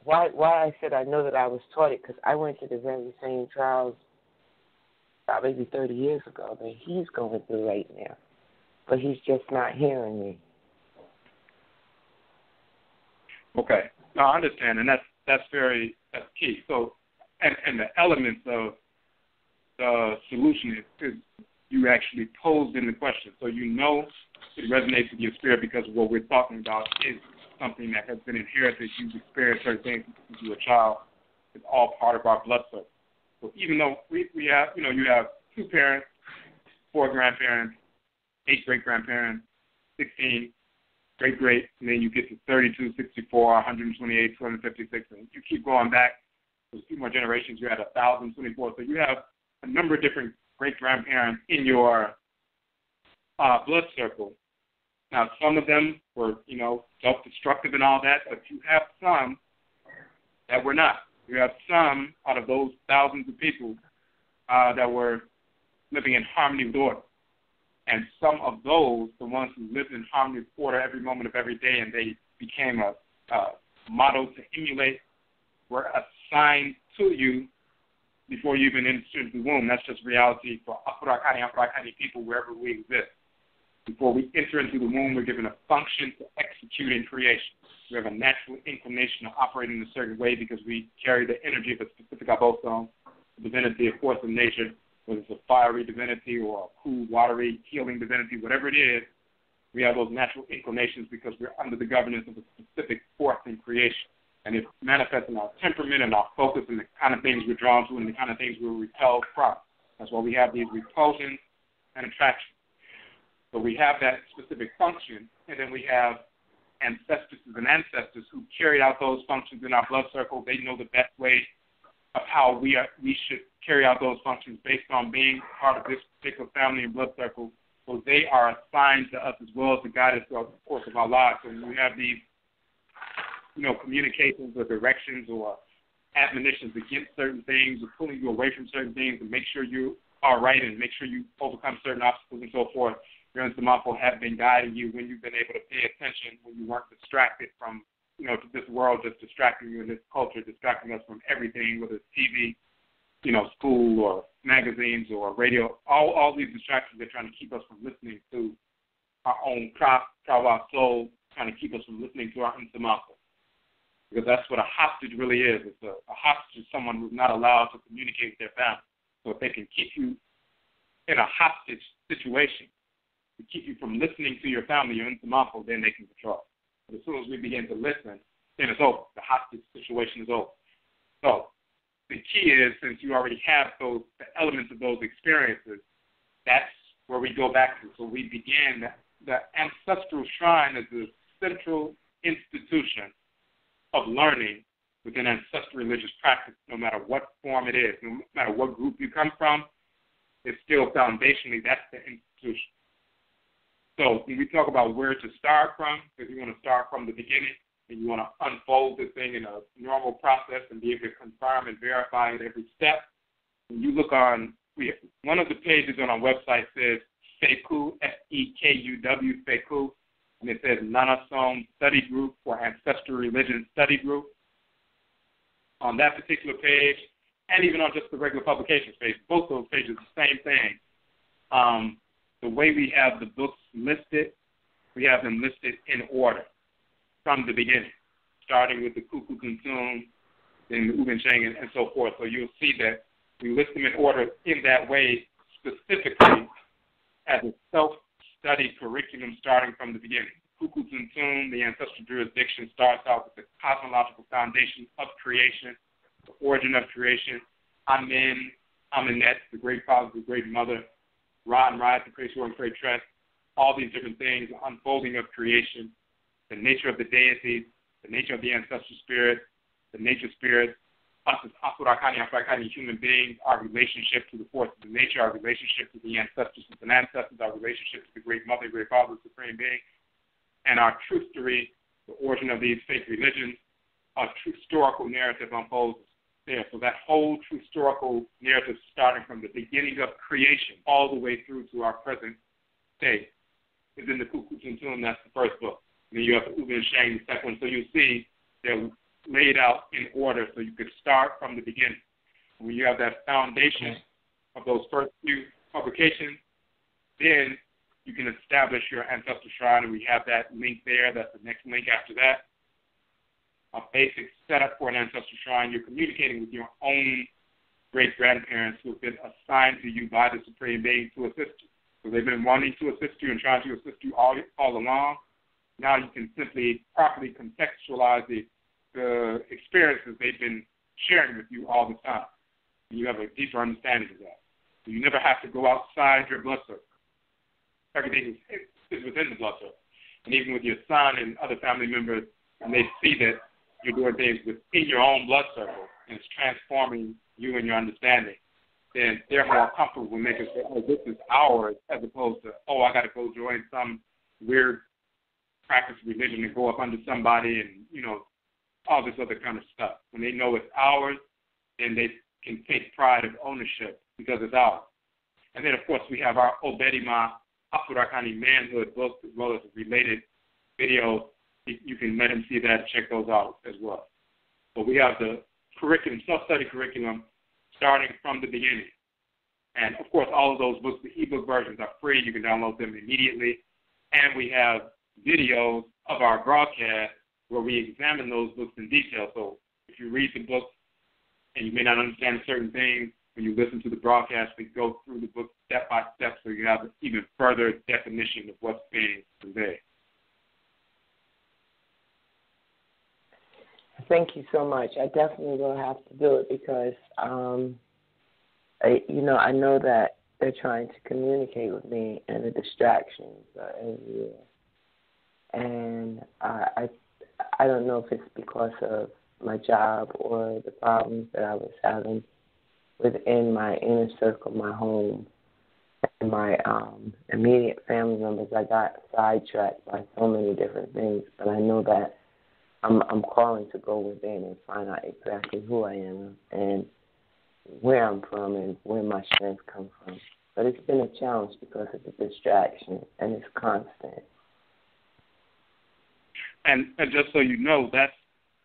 [SPEAKER 3] why why I said I know that I was taught it because I went to the very same trials about maybe 30 years ago that he's going through right now, but he's just not hearing me.
[SPEAKER 2] Okay, no, I understand, and that's that's very that's key. So and, and the elements of the solution is, is you actually posed in the question. So you know it resonates with your spirit because what we're talking about is something that has been inherited. You've experienced certain things since you were a child. It's all part of our blood circle. So even though we, we have, you know, you have two parents, four grandparents, eight great grandparents, 16 great great, and then you get to 32, 64, 128, 256, and you keep going back. There's a few more generations. You're at 1,024. So you have a number of different great grandparents in your uh, blood circle. Now, some of them were, you know, self-destructive and all that, but you have some that were not. You have some out of those thousands of people uh, that were living in harmony with order. And some of those, the ones who lived in harmony with order every moment of every day, and they became a, a model to emulate, were assigned to you before you even entered the womb. That's just reality for Afurakani, Afurakani people wherever we exist. Before we enter into the womb, we're given a function to execute in creation. We have a natural inclination to operate in a certain way because we carry the energy of a specific abosom, the divinity, a force of nature, whether it's a fiery divinity or a cool, watery, healing divinity, whatever it is, we have those natural inclinations because we're under the governance of a specific force in creation. And it manifests in our temperament and our focus and the kind of things we're drawn to and the kind of things we're repelled from. That's why we have these repulsions and attractions. So we have that specific function, and then we have ancestresses and ancestors who carried out those functions in our blood circle. They know the best way of how we are we should carry out those functions based on being part of this particular family and blood circle. So they are assigned to us as well as to guide us throughout the course of our lives. When we have these, you know, communications or directions or admonitions against certain things or pulling you away from certain things and make sure you are right and make sure you overcome certain obstacles and so forth, your Nsamanfo have been guiding you when you've been able to pay attention, when you weren't distracted from, you know, this world just distracting you and this culture distracting us from everything, whether it's TV, you know, school or magazines or radio. All all these distractions are trying to keep us from listening to our own our soul, trying to keep us from listening to our Nsamanfo. Because that's what a hostage really is. It's a, a hostage is someone who's not allowed to communicate with their family. So if they can keep you in a hostage situation, to keep you from listening to your family, your Nsamanfo, then they can control. But as soon as we begin to listen, then it's over. The hostage situation is over. So the key is since you already have those the elements of those experiences, that's where we go back to. So we begin the ancestral shrine is the central institution of learning within ancestral religious practice, no matter what form it is, no matter what group you come from, it's still foundationally that's the institution. So when we talk about where to start from, because you want to start from the beginning and you want to unfold the thing in a normal process and be able to confirm and verify at every step. When you look on, we one of the pages on our website says FEKU, F-E-K-U-W, FEKU, and it says Nanasom Study Group or Ancestral Religion Study Group. On that particular page, and even on just the regular publications page, both those pages, the same thing. Um, the way we have the books listed, we have them listed in order from the beginning, starting with the Kukutuntun, then the Uben Cheng, and, and so forth. So you'll see that we list them in order in that way, specifically as a self-study curriculum starting from the beginning. Kukutuntun, the ancestral jurisdiction, starts out with the cosmological foundation of creation, the origin of creation. Amen, Amenet, the great father, the great mother, And Ra, the creation and creatress, all these different things, the unfolding of creation, the nature of the deities, the nature of the ancestral spirit, the nature spirit, us as Afurakani, Afurakani human beings, our relationship to the forces of nature, our relationship to the ancestors and ancestors, our relationship to the great mother, great father, supreme being, and our true story, the origin of these fake religions, our true historical narrative unfolds there. So that whole historical narrative starting from the beginning of creation all the way through to our present day is in the Kukutuntun. That's the first book. And then you have the Uben Shang, the second one. So you see they're laid out in order so you could start from the beginning. When you have that foundation of those first few publications, then you can establish your ancestral shrine, and we have that link there. That's the next link after that a basic setup for an ancestral shrine. You're communicating with your own great grandparents who have been assigned to you by the Supreme Being to assist you. So they've been wanting to assist you and trying to assist you all, all along. Now you can simply properly contextualize the, the experiences they've been sharing with you all the time. And you have a deeper understanding of that. So you never have to go outside your blood circle. Everything is, is within the blood circle. and even with your son and other family members, and they see that you're doing things within your own blood circle and it's transforming you and your understanding, then they're more comfortable with making say, oh, this is ours, as opposed to, oh, I got to go join some weird practice religion and go up under somebody and, you know, all this other kind of stuff. When they know it's ours, then they can take pride of ownership because it's ours. And then, of course, we have our Obedima Afurakani manhood books as well as related videos. You can let them see that, check those out as well. But we have the curriculum, self-study curriculum, starting from the beginning. And of course, all of those books, the ebook versions are free. You can download them immediately. And we have videos of our broadcast where we examine those books in detail. So if you read the book and you may not understand certain things, when you listen to the broadcast, we go through the book step by step so you have an even further definition of what's being conveyed.
[SPEAKER 3] Thank you so much. I definitely will have to do it because, um, I, you know, I know that they're trying to communicate with me, and the distractions are everywhere. And I, I, I don't know if it's because of my job or the problems that I was having within my inner circle, my home, and my um, immediate family members. I got sidetracked by so many different things, but I know that I'm I'm calling to go within and find out exactly who I am and where I'm from and where my strength comes from. But it's been a challenge because of the distraction and it's constant.
[SPEAKER 2] And and just so you know, that's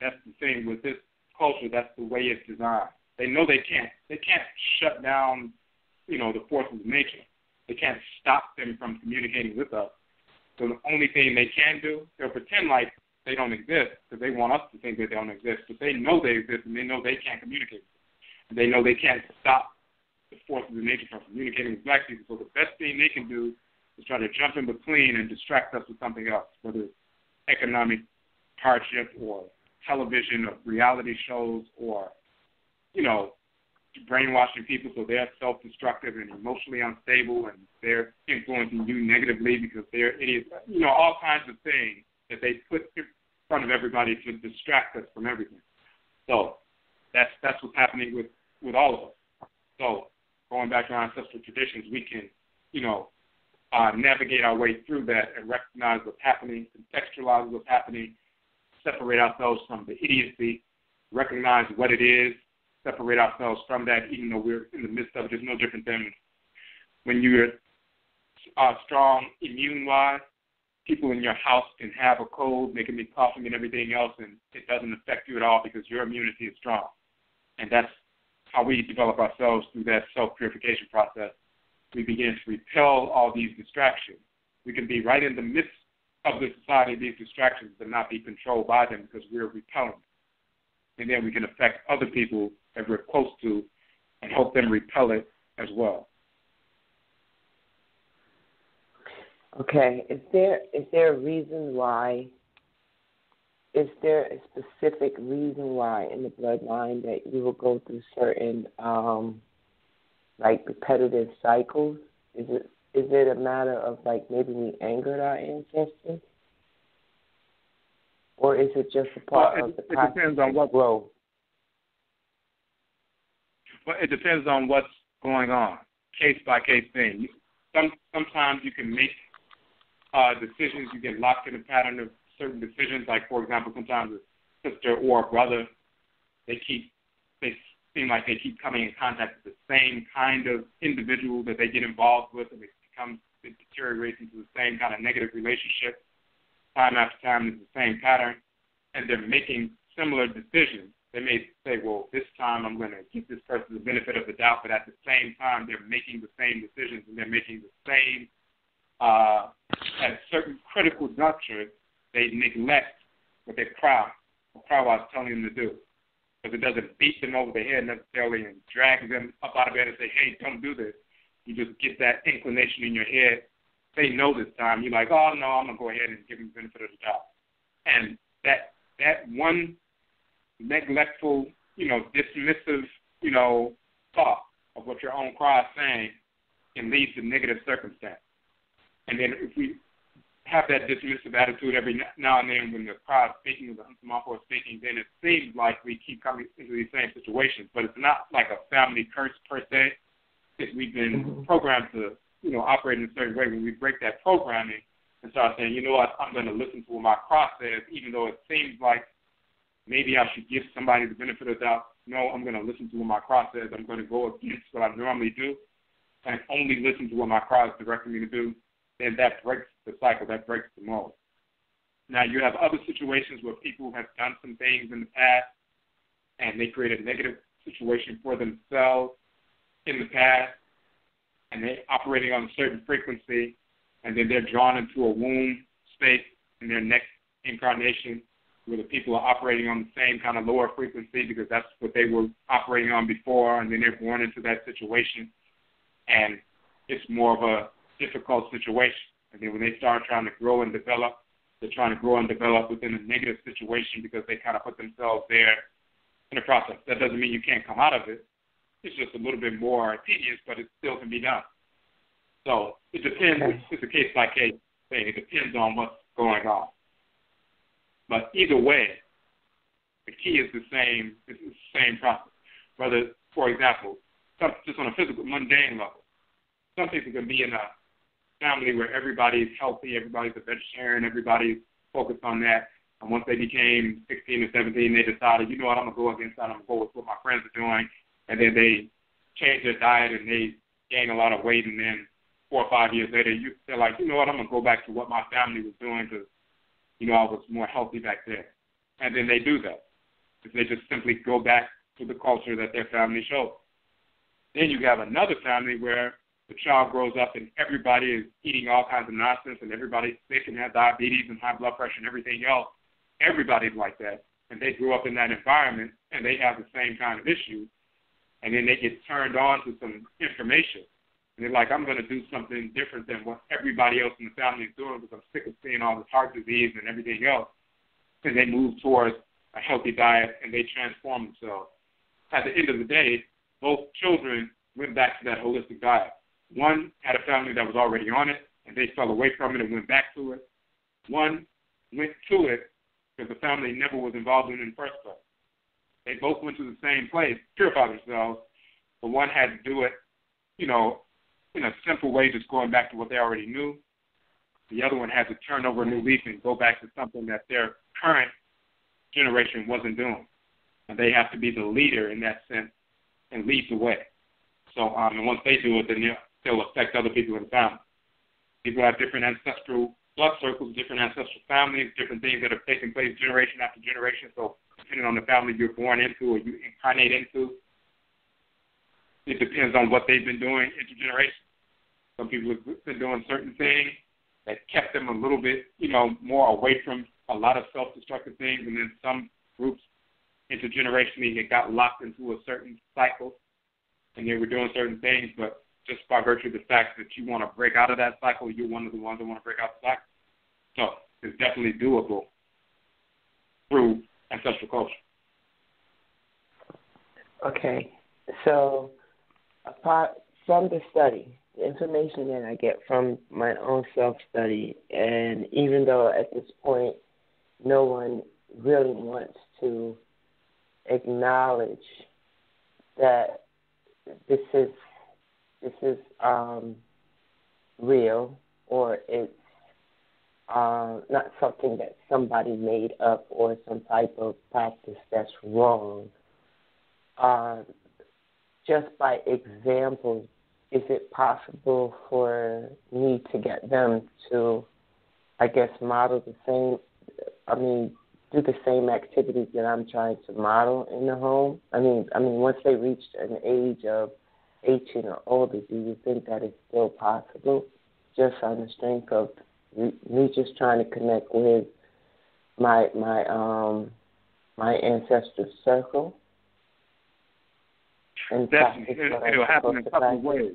[SPEAKER 2] that's the thing with this culture. That's the way it's designed. They know they can't they can't shut down, you know, the forces of nature. They can't stop them from communicating with us. So the only thing they can do, they'll pretend like they don't exist because they want us to think that they don't exist, but they know they exist and they know they can't communicate. And they know they can't stop the forces of nature from communicating with black people. So the best thing they can do is try to jump in between and distract us with something else, whether it's economic hardship or television or reality shows or, you know, brainwashing people so they're self-destructive and emotionally unstable and they're influencing you negatively because they're idiots. You know, all kinds of things that they put in front of everybody to distract us from everything. So that's that's what's happening with with all of us. So going back to our ancestral traditions, we can, you know, uh, navigate our way through that and recognize what's happening, contextualize what's happening, separate ourselves from the idiocy, recognize what it is, separate ourselves from that, even though we're in the midst of it. It's no different than when you're uh, strong immune wise people in your house can have a cold, they can be coughing and everything else, and it doesn't affect you at all because your immunity is strong. And that's how we develop ourselves through that self purification process. We begin to repel all these distractions. We can be right in the midst of the society of these distractions, but not be controlled by them because we're repelling. them. And then we can affect other people that we're close to and help them repel it as well.
[SPEAKER 3] Okay. Is there is there a reason why? Is there a specific reason why in the bloodline that you will go through certain um, like repetitive cycles? Is it is it a matter of like maybe we angered our ancestors, or is it just a part
[SPEAKER 2] well,
[SPEAKER 3] it, of the
[SPEAKER 2] it depends on what
[SPEAKER 3] growth?
[SPEAKER 2] Well, it depends on what's going on, case by case thing. Some sometimes you can make uh, decisions. You get locked in a pattern of certain decisions. Like for example, sometimes a sister or a brother, they keep they seem like they keep coming in contact with the same kind of individual that they get involved with, and it becomes it deteriorates into the same kind of negative relationship. Time after time, it's the same pattern, and they're making similar decisions. They may say, well, this time I'm going to give this person the benefit of the doubt, but at the same time, they're making the same decisions and they're making the same uh, at certain critical junctures, they neglect what their crowd, what crowd was telling them to do. Because it doesn't beat them over the head necessarily and drag them up out of bed and say, hey, don't do this. You just get that inclination in your head. Say no this time. You're like, oh, no, I'm going to go ahead and give them the benefit of the doubt. And that, that one neglectful, you know, dismissive, you know, thought of what your own cry is saying can lead to negative circumstance. And then if we have that dismissive attitude every now and then when the crowd speaking or the Nsamanfo is speaking, then it seems like we keep coming into these same situations. But it's not like a family curse per se. If we've been mm-hmm. programmed to, you know, operate in a certain way, when we break that programming and start saying, you know what, I'm going to listen to what my cross says, even though it seems like maybe I should give somebody the benefit of the doubt. No, I'm going to listen to what my cross says. I'm going to go against what I normally do and only listen to what my cross directing me to do. Then that breaks the cycle, that breaks the mold. Now, you have other situations where people have done some things in the past and they create a negative situation for themselves in the past and they're operating on a certain frequency and then they're drawn into a womb state in their next incarnation where the people are operating on the same kind of lower frequency because that's what they were operating on before and then they're born into that situation and it's more of a difficult situation. And then when they start trying to grow and develop, they're trying to grow and develop within a negative situation because they kind of put themselves there in the process. That doesn't mean you can't come out of it. It's just a little bit more tedious, but it still can be done. So it depends. It's a case by case thing. It depends on what's going on. But either way, the key is the same. It's the same process. Whether, for example, just on a physical, mundane level, some people can be in a family where everybody's healthy, everybody's a vegetarian, everybody's focused on that. And once they became 16 or 17, they decided, you know what, I'm gonna go against that. I'm gonna go with what my friends are doing. And then they change their diet and they gain a lot of weight. And then four or five years later, you, they're like, you know what, I'm gonna go back to what my family was doing because, you know, I was more healthy back there. And then they do that. They just simply go back to the culture that their family showed. Then you have another family where the child grows up and everybody is eating all kinds of nonsense and everybody's sick and have diabetes and high blood pressure and everything else. Everybody's like that. And they grew up in that environment and they have the same kind of issues. And then they get turned on to some information. And they're like, I'm going to do something different than what everybody else in the family is doing because I'm sick of seeing all this heart disease and everything else. And they move towards a healthy diet and they transform themselves. At the end of the day, both children went back to that holistic diet. One had a family that was already on it, and they fell away from it and went back to it. One went to it because the family never was involved in it in the first place. They both went to the same place, purify themselves, but one had to do it, you know, in a simple way, just going back to what they already knew. The other one had to turn over a new leaf and go back to something that their current generation wasn't doing. And they have to be the leader in that sense and lead the way. So, um, and once they do it, then they'll affect other people in the family. People have different ancestral blood circles, different ancestral families, different things that have taken place generation after generation. So, depending on the family you're born into or you incarnate into, it depends on what they've been doing intergeneration. Some people have been doing certain things that kept them a little bit, you know, more away from a lot of self-destructive things, and then some groups intergenerationally it got locked into a certain cycle and they were doing certain things, but just by virtue of the fact that you want to break out of that cycle, you're one of the ones that want to break out the cycle. So it's definitely doable through ancestral culture.
[SPEAKER 3] Okay, so apart from the study, the information that I get from my own self study, and even though at this point no one really wants to acknowledge that this is this is um, real or it's uh, not something that somebody made up or some type of practice that's wrong. Uh, just by example, is it possible for me to get them to, I guess, model the same? I mean, do the same activities that I'm trying to model in the home? I mean, I mean, once they reach an age of 18 or older, do you think that is still possible? Just on the strength of me just trying to connect with my my um my ancestral circle.
[SPEAKER 2] And Definitely, it, will happen in a couple of ways.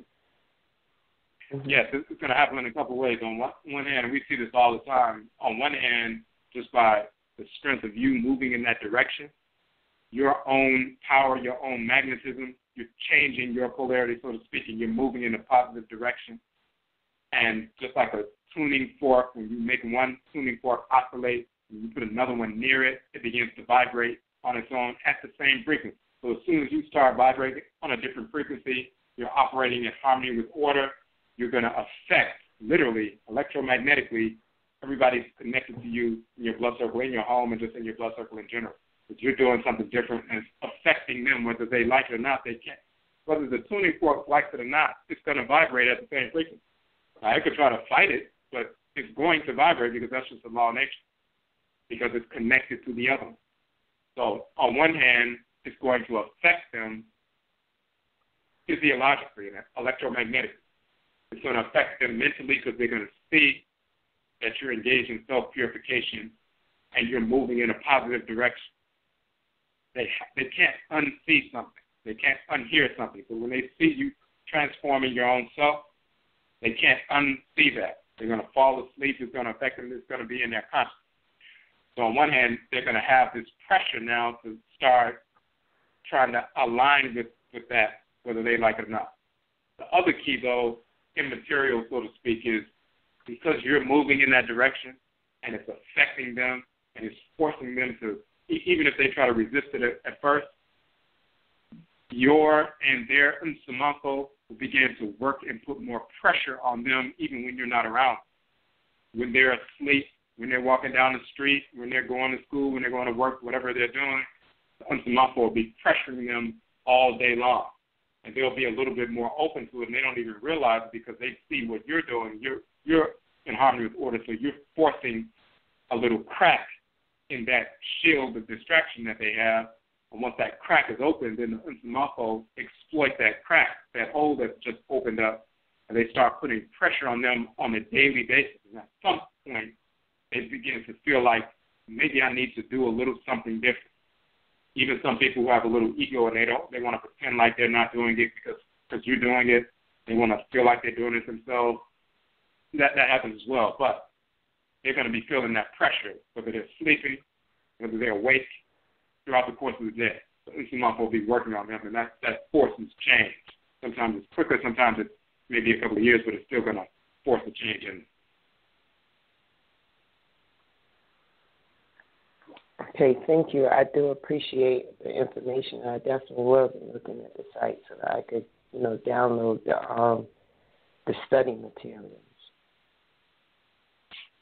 [SPEAKER 2] Mm-hmm. Yes, it's going to happen in a couple of ways. On one, one hand, we see this all the time. On one hand, just by the strength of you moving in that direction, your own power, your own magnetism, you're changing your polarity, so to speak, and you're moving in a positive direction. And just like a tuning fork, when you make one tuning fork oscillate, and you put another one near it, it begins to vibrate on its own at the same frequency. So as soon as you start vibrating on a different frequency, you're operating in harmony with order. You're going to affect, literally, electromagnetically, everybody's connected to you in your blood circle, in your home, and just in your blood circle in general. But you're doing something different and it's affecting them, whether they like it or not. They can't. Whether the tuning fork likes it or not, it's going to vibrate at the same frequency. I could try to fight it, but it's going to vibrate because that's just the law of nature, because it's connected to the other. So on one hand, it's going to affect them physiologically and electromagnetically. It's going to affect them mentally because they're going to see that you're engaged in self purification and you're moving in a positive direction. They they can't unsee something. They can't unhear something. So when they see you transforming your own self, they can't unsee that. They're going to fall asleep. It's going to affect them. It's going to be in their consciousness. So on one hand, they're going to have this pressure now to start trying to align with, with that, whether they like it or not. The other key, though, immaterial, so to speak, is because you're moving in that direction and it's affecting them and it's forcing them to, even if they try to resist it at, at first, your and their Nsamanfo will begin to work and put more pressure on them even when you're not around. When they're asleep, when they're walking down the street, when they're going to school, when they're going to work, whatever they're doing, the Nsamanfo will be pressuring them all day long. And they'll be a little bit more open to it, and they don't even realize it because they see what you're doing. You're you're in harmony with order, so you're forcing a little crack in that shield of distraction that they have. And once that crack is open, then the Nsamanfo exploit that crack, that hole that's just opened up, and they start putting pressure on them on a daily basis. And at some point, they begin to feel like maybe I need to do a little something different. Even some people who have a little ego and they don't, they want to pretend like they're not doing it because because you're doing it. They want to feel like they're doing it themselves. That that happens as well. But they're going to be feeling that pressure, whether they're sleeping, whether they're awake, throughout the course of the day. So will be working on them, and that that forces change. Sometimes it's quicker, sometimes it's maybe a couple of years, but it's still going to force a change in
[SPEAKER 3] Okay, thank you. I do appreciate the information. I definitely will be looking at the site so that I could, you know, download the um the study materials.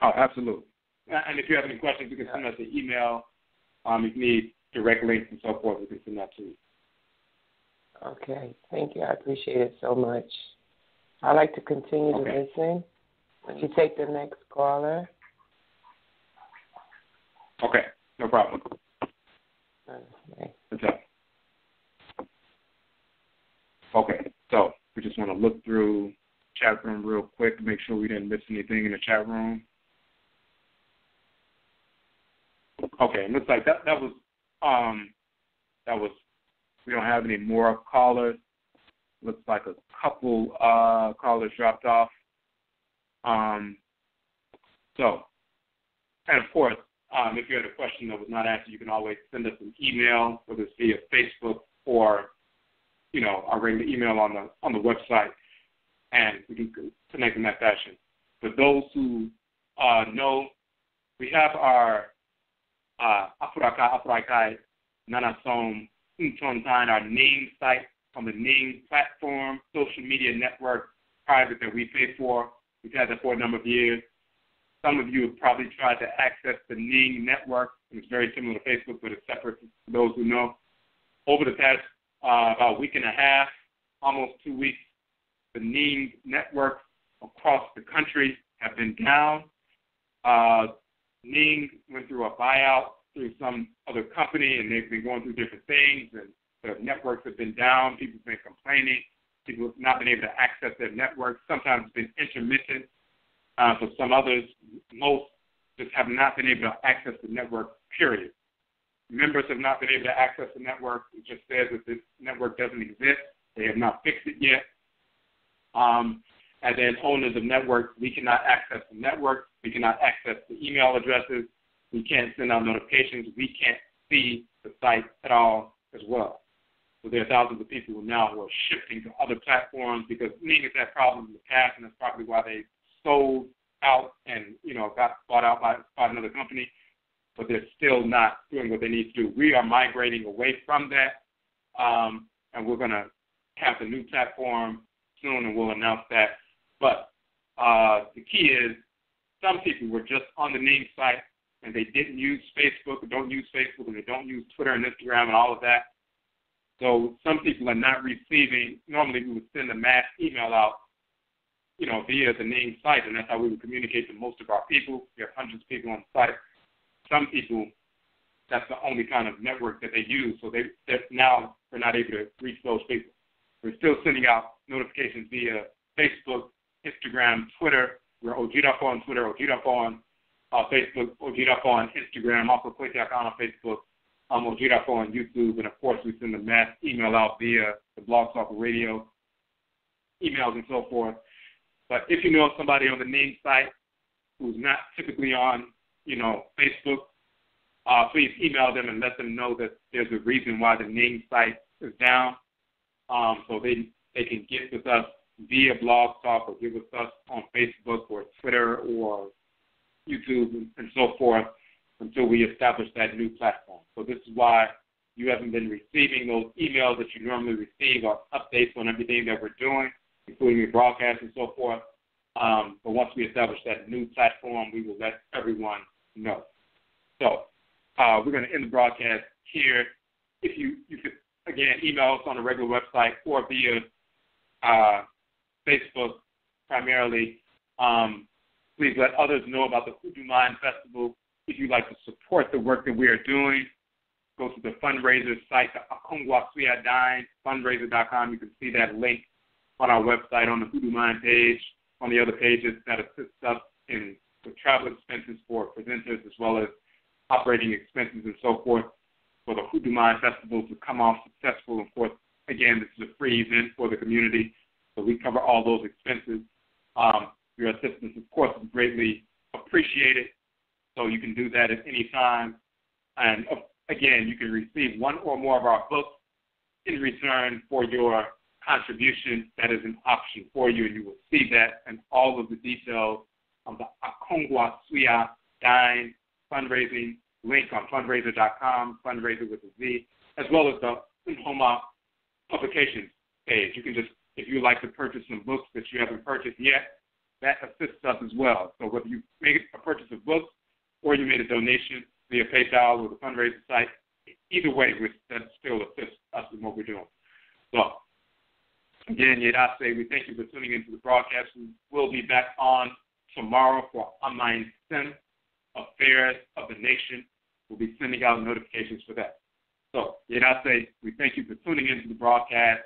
[SPEAKER 2] Oh, absolutely. And if you have any questions, you can send us an email. Um, if you need direct links and so forth, we can send that to you.
[SPEAKER 3] Okay, thank you. I appreciate it so much. I'd like to continue
[SPEAKER 2] okay.
[SPEAKER 3] to listen. When you take the next caller.
[SPEAKER 2] Okay. No problem.
[SPEAKER 3] Okay.
[SPEAKER 2] Okay, so we just want to look through chat room real quick to make sure we didn't miss anything in the chat room. Okay, looks like that that was um that was we don't have any more callers. Looks like a couple uh callers dropped off. Um so and of course um, if you had a question that was not answered, you can always send us an email, whether it's via Facebook or, you know, our regular email on the on the website, and we can connect in that fashion. For those who uh, know, we have our uh, Afuraka Afurakani Nanasom Untontan, our Ning site on the Ning platform, social media network, private that we pay for. We've had that for a number of years. Some of you have probably tried to access the Ning network. It's very similar to Facebook, but it's separate for those who know. Over the past uh, about a week and a half, almost two weeks, the Ning network across the country have been down. Uh, Ning went through a buyout through some other company, and they've been going through different things, and the networks have been down. People have been complaining. People have not been able to access their networks. Sometimes it's been intermittent. Uh, for some others, most just have not been able to access the network, period. Members have not been able to access the network. It just says that this network doesn't exist. They have not fixed it yet. Um, and then owners of networks, we cannot access the network. We cannot access the email addresses. We can't send out notifications. We can't see the site at all as well. So there are thousands of people now who are shifting to other platforms because Ning has had problems in the past, and that's probably why they sold out and you know got bought out by, by another company, but they're still not doing what they need to do. We are migrating away from that, um, and we're going to have the new platform soon, and we'll announce that. But uh, the key is some people were just on the Ning site and they didn't use Facebook or don't use Facebook and they don't use Twitter and Instagram and all of that. So some people are not receiving. Normally, we would send a mass email out, you know, via the Ning site, and that's how we would communicate to most of our people. We have hundreds of people on the site. Some people, that's the only kind of network that they use. So they now we're not able to reach those people. We're still sending out notifications via Facebook, Instagram, Twitter. We're Odwirafo on Twitter, Odwirafo on uh, Facebook, Odwirafo on Instagram, also Kwetiaka on Facebook, um, Odwirafo on YouTube, and of course we send a mass email out via the Blog Talk Radio, emails and so forth. But if you know somebody on the Ning site who's not typically on, you know, Facebook, uh, please email them and let them know that there's a reason why the Ning site is down, um, so they they can get with us via Blog Talk or get with us on Facebook or Twitter or YouTube and so forth until we establish that new platform. So this is why you haven't been receiving those emails that you normally receive or updates on everything that we're doing, including your broadcast and so forth. Um, but once we establish that new platform, we will let everyone know. So uh, we're going to end the broadcast here. If you you could again email us on the regular website or via uh, Facebook primarily. Um, please let others know about the Hoodoo Mayn Festival. If you'd like to support the work that we are doing, go to the fundraiser site, the Akongwasuya fundraiser.com. You can see that link on our website on the Hoodoo Mayn page, on the other pages that assist us in the travel expenses for presenters as well as operating expenses and so forth for the Hoodoo Mayn Festival to come off successful. Of course, again, this is a free event for the community, we cover all those expenses. Um, your assistance, of course, is greatly appreciated. So you can do that at any time. And uh, again, you can receive one or more of our books in return for your contribution. That is an option for you, and you will see that and all of the details on the Akongwa Suya Dine fundraising link on fundrazr.com, fundrazr with a Z, as well as the Nhoma publications page. You can just, if you would like to purchase some books that you haven't purchased yet, that assists us as well. So whether you make a purchase of books or you made a donation via PayPal or the fundraiser site, either way, that still assists us in what we're doing. So again, Yedase, we thank you for tuning into the broadcast. We will be back on tomorrow for Online Sin Affairs of the Nation. We'll be sending out notifications for that. So, Yedase, we thank you for tuning into the broadcast.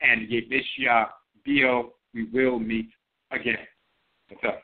[SPEAKER 2] And Yedishia Bio, we will meet again. What's up?